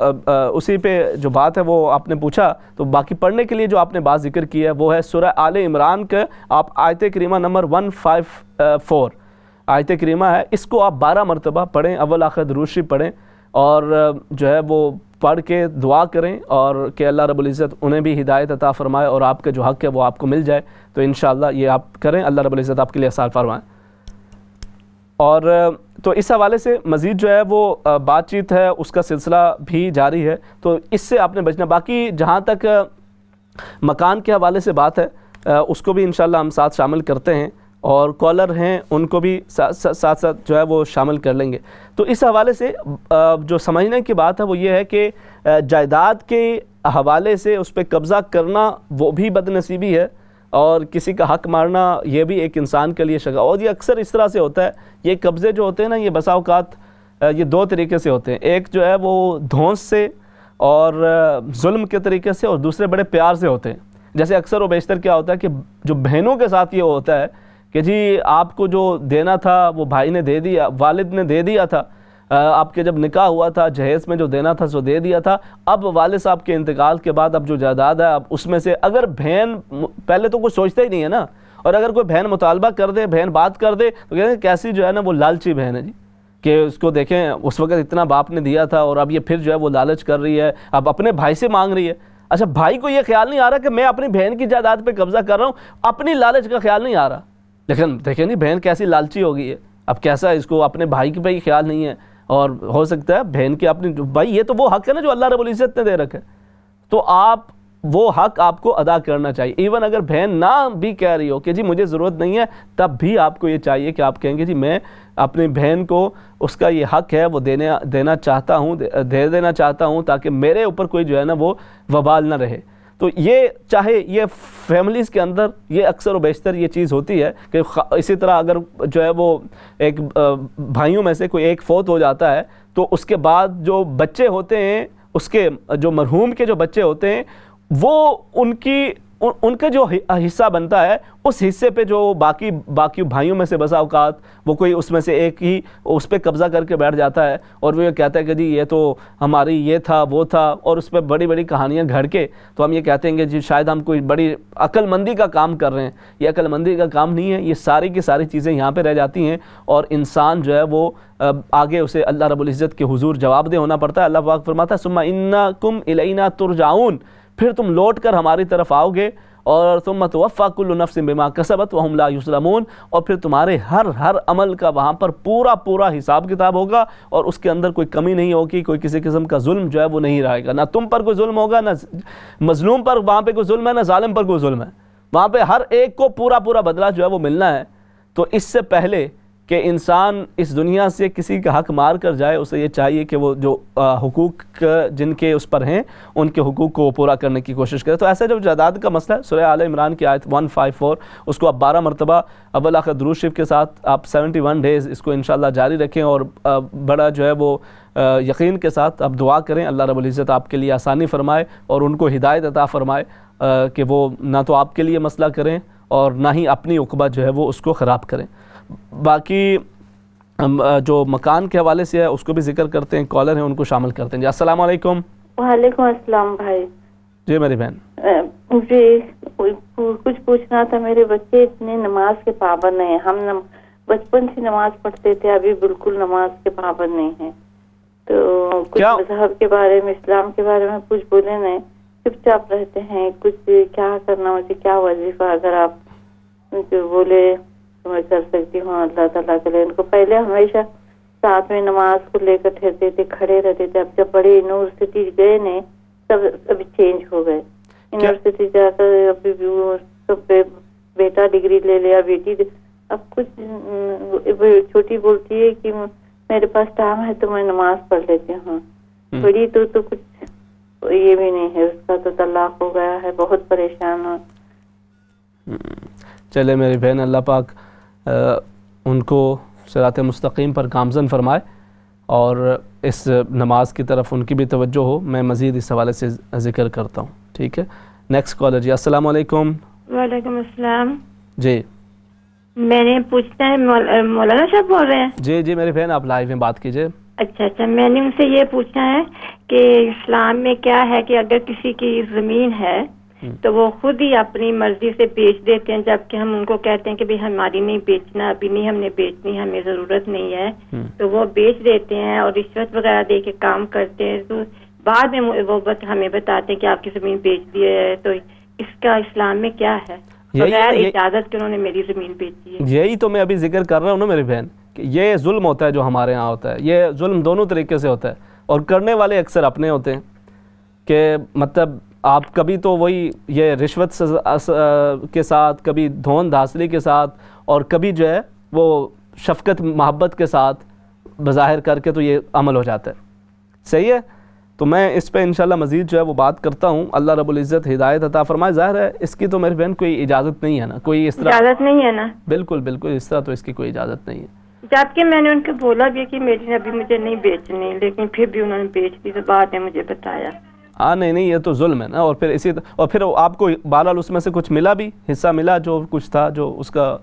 اسی پہ جو بات ہے، وہ آپ نے پوچھا۔ تو باقی پڑھنے کے لیے جو آپ نے بات ذکر کی ہے، وہ ہے سورہ آل عمران کا۔ آپ آیت کریمہ نمبر ون فائیو فور آیت کریمہ ہے۔ اس کو آپ بارہ مرتبہ پڑھیں، اول آخر دروشی پڑھیں اور جو ہے وہ پڑھ کے دعا کریں اور کہ اللہ رب العزت انہیں بھی ہدایت عطا فرمائے اور آپ کا جو حق ہے وہ آپ کو مل جائے۔ تو انشاءاللہ یہ آپ کریں، اللہ رب العزت آپ کے لیے اثار فرمائیں اور تو اس حوالے سے مزید جو ہے وہ بات چیت ہے، اس کا سلسلہ بھی جاری ہے۔ تو اس سے آپ نے بچنا۔ باقی جہاں تک مکان کے حوالے سے بات ہے اس کو بھی انشاءاللہ ہم ساتھ شامل کرتے ہیں۔ اور کالر ہیں، ان کو بھی ساتھ ساتھ جو ہے وہ شامل کر لیں گے۔ تو اس حوالے سے جو سمجھنے کی بات ہے وہ یہ ہے کہ جائیداد کے حوالے سے اس پہ قبضہ کرنا وہ بھی بد نصیبی ہے اور کسی کا حق مارنا یہ بھی ایک انسان کے لیے شگا۔ اور یہ اکثر اس طرح سے ہوتا ہے، یہ قبضے جو ہوتے ہیں نا، یہ بسا اوقات یہ دو طریقے سے ہوتے ہیں۔ ایک جو ہے وہ دھونس سے اور ظلم کے طریقے سے اور دوسرے بڑے پیار سے ہوتے ہیں۔ جیسے اکثر و بیشتر کیا ہوتا ہے کہ جو بہنوں کے ساتھ یہ ہوتا ہے کہ جی آپ کو جو دینا تھا وہ بھائی نے دے دیا، والد نے دے دیا تھا۔ آپ کے جب نکاح ہوا تھا، جہیز میں جو دینا تھا سو دے دیا تھا۔ اب والد صاحب کے انتقال کے بعد اب جو جائیداد ہے، اب اس میں سے اگر بہن پہلے تو کوئی سوچتا ہی نہیں ہے نا۔ اور اگر کوئی بہن مطالبہ کر دے، بہن بات کر دے، تو کہتے ہیں کیسی جو ہے نا وہ لالچی بہن ہے جی۔ کہ اس کو دیکھیں، اس وقت اتنا باپ نے دیا تھا اور اب یہ پھر جو ہے وہ لالچ کر رہی ہے۔ اب اپنے بھائی سے مانگ رہی ہے۔ اچھا بھائی کو یہ خیال نہیں آ رہا کہ میں اپنی بہن کی جائیداد پہ قبضہ کر رہا ہوں، اپنی لالچ کا خیال نہیں آ رہا۔ لیکن دیکھیں نہیں، بہن کیسی لالچی ہو گئی ہے اب کیسا اس کو اپنے بھائی کی ہی خیال نہیں ہے، اور ہو سکتا ہے بہن کی اپنی بھائی، یہ تو وہ حق ہے نا جو اللہ رب العزت نے دے رکھے تو آپ، وہ حق آپ کو ادا کرنا چاہیے۔ ایون اگر بہن نہ بھی کہہ رہی ہو کہ جی مجھے ضرورت نہیں ہے، تب بھی آپ کو یہ چاہیے کہ آپ کہیں گے جی میں اپنی بہن کو اس کا یہ حق ہے، وہ دینے دینا چاہتا ہوں دے دینا چاہتا ہوں تاکہ میرے اوپر کوئی جو ہے نا وہ وبال نہ رہے۔ تو یہ چاہے یہ فیملیز کے اندر یہ اکثر و بیشتر یہ چیز ہوتی ہے کہ اسی طرح اگر جو ہے وہ ایک بھائیوں میں سے کوئی ایک فوت ہو جاتا ہے، تو اس کے بعد جو بچے ہوتے ہیں، اس کے جو مرحوم کے جو بچے ہوتے ہیں، وہ ان کی ان کا جو حصہ بنتا ہے، اس حصے پہ جو باقی باقی بھائیوں میں سے بسا اوقات، وہ کوئی اس میں سے ایک ہی اس پہ قبضہ کر کے بیٹھ جاتا ہے اور وہ یہ کہتا ہے کہ جی یہ تو ہماری یہ تھا، وہ تھا اور اس پہ بڑی بڑی کہانیاں گھڑ کے تو ہم یہ کہتے ہیں کہ جی شاید ہم کوئی بڑی عقل مندی کا کام کر رہے ہیں۔ یہ عقل مندی کا کام نہیں ہے، یہ ساری کی ساری چیزیں یہاں پہ رہ جاتی ہیں اور انسان جو ہے وہ آگے اسے اللہ رب العزت کے حضور جواب دے ہونا پڑتا ہے۔ اللہ پاک فرماتا ہے سما انا کم الینا ترجعون۔ پھر تم لوٹ کر ہماری طرف آؤ گے اور ثم توفا کل نفس بما کسبت وهم لا یسلمون اور پھر تمہارے ہر ہر عمل کا وہاں پر پورا پورا حساب کتاب ہوگا اور اس کے اندر کوئی کمی نہیں ہوگی، کوئی کسی قسم کا ظلم جو ہے وہ نہیں رہے گا۔ نہ تم پر کوئی ظلم ہوگا، نہ مظلوم پر وہاں پہ کوئی ظلم ہے، نہ ظالم پر کوئی ظلم ہے۔ وہاں پہ ہر ایک کو پورا پورا بدلہ جو ہے وہ ملنا ہے۔ تو اس سے پہلے کہ انسان اس دنیا سے کسی کا حق مار کر جائے، اسے یہ چاہیے کہ وہ جو حقوق جن کے اس پر ہیں، ان کے حقوق کو پورا کرنے کی کوشش کرے۔ تو ایسا جو جائیداد کا مسئلہ ہے، سورہ آل عمران کی آیت 154 اس کو آپ بارہ مرتبہ اول آخر درود شریف کے ساتھ آپ 71 ڈیز اس کو انشاءاللہ جاری رکھیں اور بڑا جو ہے وہ یقین کے ساتھ آپ دعا کریں۔ اللہ رب العزت آپ کے لیے آسانی فرمائے اور ان کو ہدایت عطا فرمائے کہ وہ نہ تو آپ کے لیے مسئلہ کریں اور نہ ہی اپنی عقبہ جو ہے وہ اس کو خراب کریں۔ باقی جو مکان کے حوالے سے ہے اس کو بھی ذکر کرتے ہیں کالر ہیں ان کو شامل کرتے ہیں۔ جی السلام علیکم۔ وعلیکم السلام بھائی۔ جی میری بہن۔ مجھے کچھ پوچھنا تھا میرے بچے اتنے نماز کے پابند ہیں۔ ہم بچپن سے نماز پڑھتے تھے ابھی بالکل نماز کے پابند نہیں ہیں۔ تو کچھ مذہب کے بارے میں اسلام کے بارے میں کچھ بولے نہیں۔ چپ چاپ رہتے ہیں کچھ کیا کرنا مجھے کیا وظیفہ؟ اگر آپ بولے میں کر سکتی ہوں اللہ تعالیٰ کے لیے۔ ان کو پہلے ہمیشہ ساتھ میں نماز کو لے کر ٹھہرتے تھے کھڑے رہتے تھے۔ اب جب بڑے یونیورسٹی گئے نے تب ابھی چینج ہو گئے۔ یونیورسٹی جا کر ابھی سب بیٹا ڈگری لے لیا بیٹی اب کچھ چھوٹی بولتی ہے کہ میرے پاس ٹائم ہے تو میں نماز پڑھ لیتی ہوں۔ بڑی تو تو کچھ یہ بھی نہیں ہے۔ اس کا تو طلاق ہو گیا ہے بہت پریشان ہوں۔ چلے میری بہن اللہ پاک ان کو صراط مستقیم پر گامزن فرمائے اور اس نماز کی طرف ان کی بھی توجہ ہو میں مزید اس حوالے سے ذکر کرتا ہوں ٹھیک ہے؟ نیکسٹ کالر جی السلام علیکم۔ وعلیکم السلام۔ جی۔ میں نے پوچھنا ہے مولانا صاحب بول رہے ہیں؟ جی جی میری بہن آپ لائیو میں بات کیجیے۔ اچھا اچھا میں نے ان سے یہ پوچھنا ہے کہ اسلام میں کیا ہے کہ اگر کسی کی زمین ہے تو وہ خود ہی اپنی مرضی سے بیچ دیتے ہیں جبکہ ہم ان کو کہتے ہیں کہ بھائی ہماری نہیں بیچنا ابھی نہیں ہم نے بیچنی ہمیں ضرورت نہیں ہے۔ تو وہ بیچ دیتے ہیں اور رشوت وغیرہ دے کے کام کرتے ہیں۔ تو بعد میں وہ ہمیں بتاتے ہیں کہ آپ کی زمین بیچ دی ہے۔ تو اس کا اسلام میں کیا ہے؟ بغیر اجازت کے انہوں نے میری زمین بیچی ہے۔ یہی تو میں ابھی ذکر کر رہا ہوں نا میری بہن کہ یہ ظلم ہوتا ہے جو ہمارے ہاں ہوتا ہے۔ یہ ظلم دونوں طریقے سے ہوتا ہے۔ اور کرنے والے اکثر اپنے ہوتے ہیں کہ مطلب آپ کبھی تو وہی یہ رشوت کے ساتھ کبھی دھون دھاسلی کے ساتھ اور کبھی جو ہے وہ شفقت محبت کے ساتھ بظاہر کر کے تو یہ عمل ہو جاتا ہے۔ صحیح ہے؟ تو میں اس پہ انشاءاللہ مزید جو ہے وہ بات کرتا ہوں۔ اللہ رب العزت ہدایت عطا فرمائے۔ ظاہر ہے اس کی تو میری بہن کوئی اجازت نہیں ہے نا۔ کوئی اس طرح اجازت نہیں ہے نا۔ بالکل بالکل اس طرح تو اس کی کوئی اجازت نہیں ہے۔ جبکہ میں نے ان کو بولا بھی کہ میری ابھی مجھے نہیں بیچنی لیکن پھر بھی انہوں نے بیچ دی تو بعد نے مجھے بتایا۔ ہاں نہیں نہیں یہ تو ظلم ہے نا۔ اور پھر اسی اور پھر آپ کو بہرحال اس میں سے کچھ ملا بھی؟ حصہ ملا جو کچھ تھا جو اس کا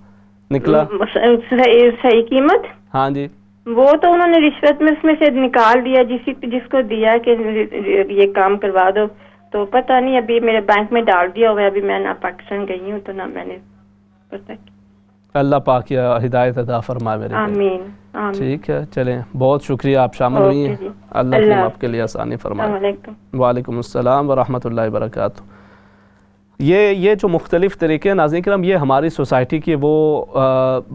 نکلا؟ صحیح قیمت؟ ہاں جی۔ وہ تو انہوں نے رشوت میں اس میں سے نکال دیا جس جس کو دیا کہ یہ کام کروا دو۔ تو پتہ نہیں ابھی میرے بینک میں ڈال دیا ہوا ابھی میں نہ پاکستان گئی ہوں تو نہ میں نے پتہ اللہ پاک یا ہدایت عطا فرمائے میرے آمین ٹھیک ہے چلیں بہت شکریہ آپ شامل ہوئی ہیں۔ جی۔ اللہ آپ کے لیے آسانی فرمائے۔ وعلیکم السلام ورحمۃ اللہ وبرکاتہ۔ یہ یہ جو مختلف طریقے ہیں ناظرین کرام یہ ہماری سوسائٹی کی وہ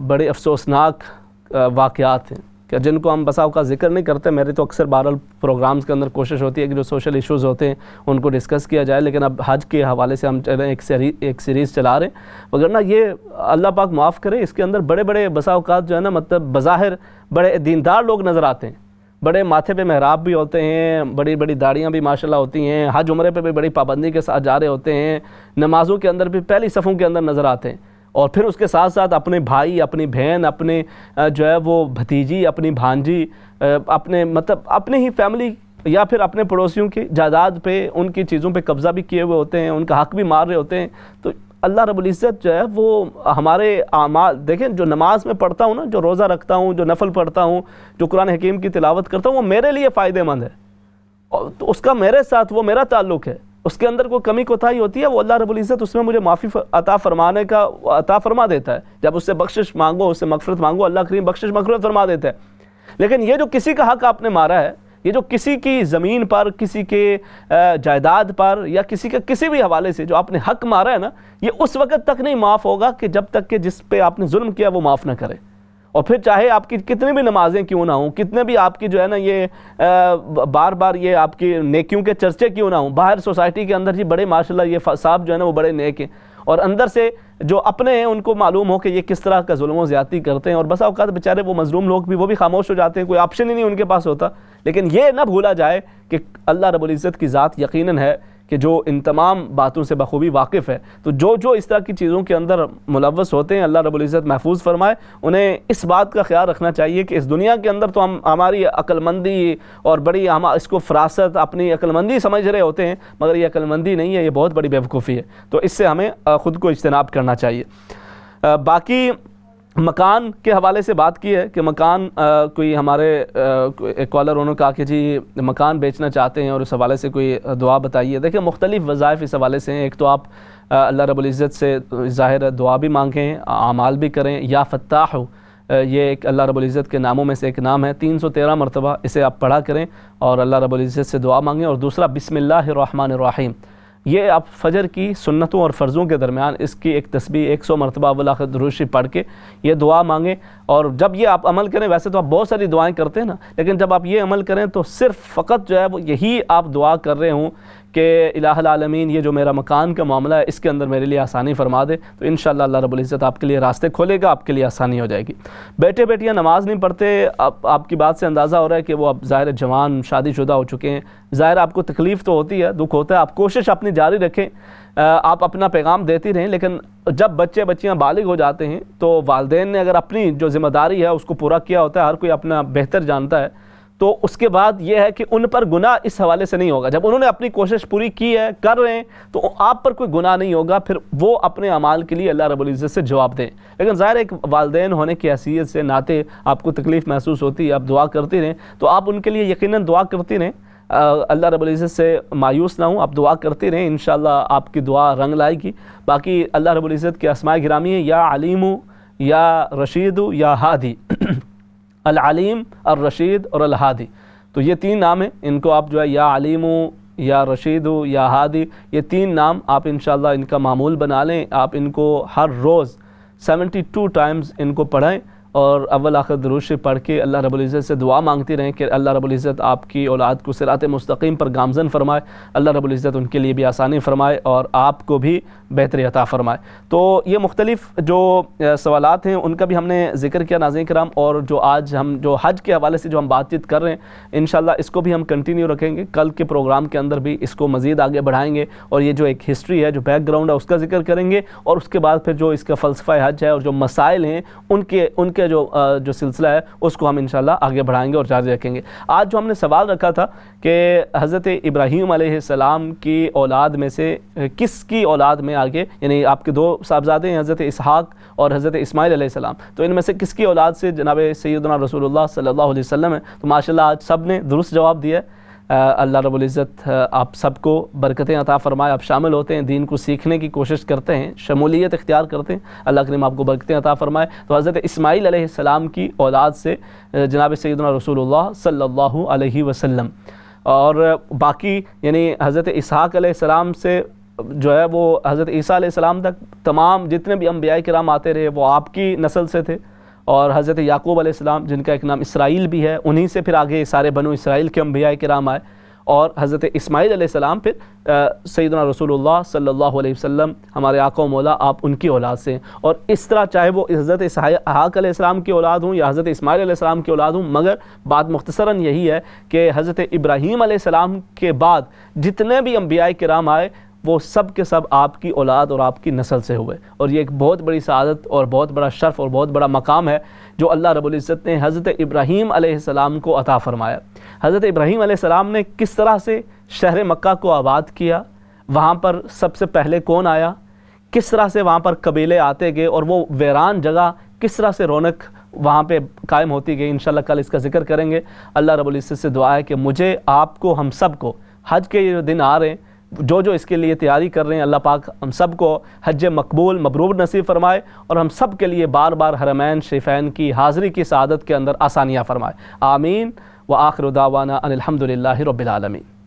بڑے افسوسناک واقعات ہیں۔ کہ جن کو ہم بساؤ کا ذکر نہیں کرتے، میرے تو اکثر بہرحال پروگرامز کے اندر کوشش ہوتی ہے کہ جو سوشل ایشوز ہوتے ہیں، ان کو ڈسکس کیا جائے، لیکن اب حج کے حوالے سے ہم چلیں ایک ایک سیریز چلا رہے ہیں۔ وغیرہ یہ اللہ پاک معاف کرے، اس کے اندر بڑے بڑے بسا اوقات جو ہے نا مطلب بظاہر بڑے دیندار لوگ نظر آتے ہیں۔ بڑے ماتھے پہ محراب بھی ہوتے ہیں، بڑی بڑی داڑیاں بھی ماشاءاللہ ہوتی ہیں۔ حج عمرے پہ بھی بڑی پابندی کے ساتھ جا رہے ہوتے ہیں۔ نمازوں کے اندر بھی پہلی صفوں کے اندر نظر آتے ہیں۔ اور پھر اس کے ساتھ ساتھ اپنے بھائی، اپنی بہن، اپنے جو ہے وہ بھتیجی، اپنی بھانجی اپنے مطلب اپنے ہی فیملی یا پھر اپنے پڑوسیوں کی جائیداد پہ ان کی چیزوں پہ قبضہ بھی کیے ہوئے ہوتے ہیں، ان کا حق بھی مار رہے ہوتے ہیں۔ تو اللہ رب العزت جو ہے وہ ہمارے اعمال، دیکھیں جو نماز میں پڑھتا ہوں نا، جو روزہ رکھتا ہوں، جو نفل پڑھتا ہوں، جو قرآن حکیم کی تلاوت کرتا ہوں، وہ میرے لیے فائدہ مند ہے۔ تو اس کا میرے ساتھ، وہ میرا تعلق ہے۔ اس کے اندر کوئی کمی کوتاہی ہوتی ہے؟ وہ اللہ رب العزت اس میں مجھے معافی عطا فرمانے کا عطا فرما دیتا ہے۔ جب اس سے بخشش مانگو، اس سے مغفرت مانگو، اللہ کریم بخشش مغفرت فرما دیتا ہے۔ لیکن یہ جو کسی کا حق آپ نے مارا ہے، یہ جو کسی کی زمین پر، کسی کے جائیداد پر یا کسی کے کسی بھی حوالے سے جو آپ نے حق مارا ہے نا، یہ اس وقت تک نہیں معاف ہوگا کہ جب تک کہ جس پہ آپ نے ظلم کیا وہ معاف نہ کرے۔ اور پھر چاہے آپ کی کتنی بھی نمازیں کیوں نہ ہوں، کتنے بھی آپ کی جو ہے نا یہ بار بار یہ آپ کی نیکیوں کے چرچے کیوں نہ ہوں، باہر سوسائٹی کے اندر جی بڑے ماشاءاللہ یہ صاحب جو ہے نا وہ بڑے نیک ہیں۔ اور اندر سے جو اپنے ہیں، ان کو معلوم ہو کہ یہ کس طرح کا ظلم و زیادتی کرتے ہیں۔ اور بس اوقات بیچارے وہ مظلوم لوگ بھی وہ بھی خاموش ہو جاتے ہیں، کوئی آپشن ہی نہیں ان کے پاس ہوتا۔ لیکن یہ نہ بھولا جائے کہ اللہ رب العزت کی ذات یقیناً ہے کہ جو ان تمام باتوں سے بخوبی واقف ہے، تو جو جو اس طرح کی چیزوں کے اندر ملوث ہوتے ہیں، اللہ رب العزت محفوظ فرمائے، انہیں اس بات کا خیال رکھنا چاہیے کہ اس دنیا کے اندر تو ہم ہماری عقل مندی اور بڑی ہم اس کو فراست اپنی عقل مندی سمجھ رہے ہوتے ہیں، مگر یہ عقل مندی نہیں ہے، یہ بہت بڑی بیوقوفی ہے۔ تو اس سے ہمیں خود کو اجتناب کرنا چاہیے۔ باقی مکان کے حوالے سے بات کی ہے کہ مکان کوئی ہمارے ایک کالر انہوں نے کہا کہ جی مکان بیچنا چاہتے ہیں اور اس حوالے سے کوئی دعا بتائیے۔ دیکھیں مختلف وظائف اس حوالے سے ہیں۔ ایک تو آپ اللہ رب العزت سے ظاہر دعا بھی مانگیں، اعمال بھی کریں۔ یا فتاح ہو یہ ایک اللہ رب العزت کے ناموں میں سے ایک نام ہے۔ تین سو تیرہ مرتبہ اسے آپ پڑھا کریں اور اللہ رب العزت سے دعا مانگیں۔ اور دوسرا، بسم اللہ الرحمن الرحیم۔ یہ آپ فجر کی سنتوں اور فرضوں کے درمیان اس کی ایک تسبیح، ایک سو مرتبہ ولاخ دروشی پڑھ کے یہ دعا مانگیں۔ اور جب یہ آپ عمل کریں، ویسے تو آپ بہت ساری دعائیں کرتے ہیں نا، لیکن جب آپ یہ عمل کریں تو صرف فقط جو ہے وہ یہی آپ دعا کر رہے ہوں کہ الہ العالمین یہ جو میرا مکان کا معاملہ ہے، اس کے اندر میرے لیے آسانی فرما دے، تو انشاءاللہ اللہ رب العزت آپ کے لیے راستے کھولے گا، آپ کے لیے آسانی ہو جائے گی۔ بیٹے بیٹیاں، نماز نہیں پڑھتے آپ آپ کی بات سے اندازہ ہو رہا ہے کہ وہ اب ظاہر جوان شادی شدہ ہو چکے ہیں۔ ظاہر آپ کو تکلیف تو ہوتی ہے، دکھ ہوتا ہے، آپ کوشش اپنی جاری رکھیں۔ آپ اپنا پیغام دیتی رہیں، لیکن جب بچے بچیاں بالغ ہو جاتے ہیں تو والدین نے اگر اپنی جو ذمہ داری ہے، اس کو پورا کیا ہوتا ہے، ہر کوئی اپنا بہتر جانتا ہے۔ تو اس کے بعد یہ ہے کہ ان پر گناہ اس حوالے سے نہیں ہوگا۔ جب انہوں نے اپنی کوشش پوری کی ہے، کر رہے ہیں، تو آپ پر کوئی گناہ نہیں ہوگا، پھر وہ اپنے عمال کے لیے اللہ رب العزت سے جواب دیں۔ لیکن ظاہر ایک والدین ہونے کی حیثیت سے ناتے آپ کو تکلیف محسوس ہوتی ہے آپ دعا کرتے رہیں، تو آپ ان کے لیے یقیناً دعا کرتی رہیں۔ اللہ رب العزت سے مایوس نہ ہوں، آپ دعا کرتے رہیں، انشاءاللہ آپ کی دعا رنگ لائے گی۔ باقی اللہ رب العزت کے اسماء گرامی ہے یا علیم، یا رشید، یا ہادی۔ العلیم، الرشید اور الہادی۔ تو یہ تین نام ہیں۔ ان کو آپ جو ہے یا علیم یا رشید یا ہادی، یہ تین نام آپ انشاءاللہ ان کا معمول بنا لیں۔ آپ ان کو ہر روز سیونٹی ٹو ٹائمز ان کو پڑھیں اور اول آخر دروش پڑھ کے اللہ رب العزت سے دعا مانگتی رہیں کہ اللہ رب العزت آپ کی اولاد کو سرات مستقیم پر گامزن فرمائے، اللہ رب العزت ان کے لیے بھی آسانی فرمائے اور آپ کو بھی بہتری عطا فرمائے۔ تو یہ مختلف جو سوالات ہیں، ان کا بھی ہم نے ذکر کیا ناظرین کرام اور جو آج ہم، جو حج کے حوالے سے جو ہم بات چیت کر رہے ہیں، انشاءاللہ اس کو بھی ہم کنٹینیو رکھیں گے۔ کل کے پروگرام کے اندر بھی اس کو مزید آگے بڑھائیں گے اور یہ جو ایک ہسٹری ہے، جو بیک گراؤنڈ ہے، اس کا ذکر کریں گے اور اس کے بعد پھر جو اس کا فلسفہ حج ہے اور جو مسائل ہیں، ان کے ان کے جو جو سلسلہ ہے، اس کو ہم انشاءاللہ آگے بڑھائیں گے اور جاری رکھیں گے۔ آج جو ہم نے سوال رکھا تھا کہ حضرت ابراہیم علیہ السلام کی اولاد میں سے کس کی اولاد میں آگے؟ یعنی آپ کے دو صاحبزادے ہیں، حضرت اسحاق اور حضرت اسماعیل علیہ السلام۔ تو ان میں سے کس کی اولاد سے جناب سیدنا رسول اللہ صلی اللہ علیہ وسلم ہے؟ تو ماشاءاللہ آج سب نے درست جواب دیا ہے۔ اللہ رب العزت آپ سب کو برکتیں عطا فرمائے۔ آپ شامل ہوتے ہیں، دین کو سیکھنے کی کوشش کرتے ہیں، شمولیت اختیار کرتے ہیں۔ اللہ کریم آپ کو برکتیں عطا فرمائے۔ تو حضرت اسماعیل علیہ السلام کی اولاد سے جناب سیدنا رسول اللہ صلی اللہ علیہ وسلم۔ اور باقی یعنی حضرت اسحاق علیہ السلام سے، جو ہے، وہ حضرت عیسیٰ علیہ السلام تک تمام جتنے بھی انبیاء کرام آتے رہے، وہ آپ کی نسل سے تھے۔ اور حضرت یعقوب علیہ السلام جن کا ایک نام اسرائیل بھی ہے، انہی سے پھر آگے سارے بنو اسرائیل کے انبیاء کرام آئے۔ اور حضرت اسماعیل علیہ السلام پھر سیدنا رسول اللہ صلی اللہ علیہ وسلم، ہمارے آقا و مولا، آپ ان کی اولاد سے ہیں۔ اور اس طرح چاہے وہ حضرت اسحاق علیہ السلام کی اولاد ہوں یا حضرت اسماعیل علیہ السلام کی اولاد ہوں، مگر بات مختصراً یہی ہے کہ حضرت ابراہیم علیہ السلام کے بعد جتنے بھی انبیاء کرام آئے وہ سب کے سب آپ کی اولاد اور آپ کی نسل سے ہوئے۔ اور یہ ایک بہت بڑی سعادت اور بہت بڑا شرف اور بہت بڑا مقام ہے جو اللہ رب العزت نے حضرت ابراہیم علیہ السلام کو عطا فرمایا۔ حضرت ابراہیم علیہ السلام نے کس طرح سے شہر مکہ کو آباد کیا؟ وہاں پر سب سے پہلے کون آیا؟ کس طرح سے وہاں پر قبیلے آتے گئے اور وہ ویران جگہ کس طرح سے رونق وہاں پہ قائم ہوتی گئی؟ انشاءاللہ کل اس کا ذکر کریں گے۔ اللہ رب العزت سے دعا ہے کہ مجھے، آپ کو، ہم سب کو حج کے یہ دن آ رہے ہیں جو جو اس کے لیے تیاری کر رہے ہیں، اللہ پاک ہم سب کو حج مقبول مبرور نصیب فرمائے اور ہم سب کے لیے بار بار حرمین شریفین کی حاضری کی سعادت کے اندر آسانیاں فرمائے۔ آمین۔ و آخر دعوانا ان الحمد للہ رب العالمین۔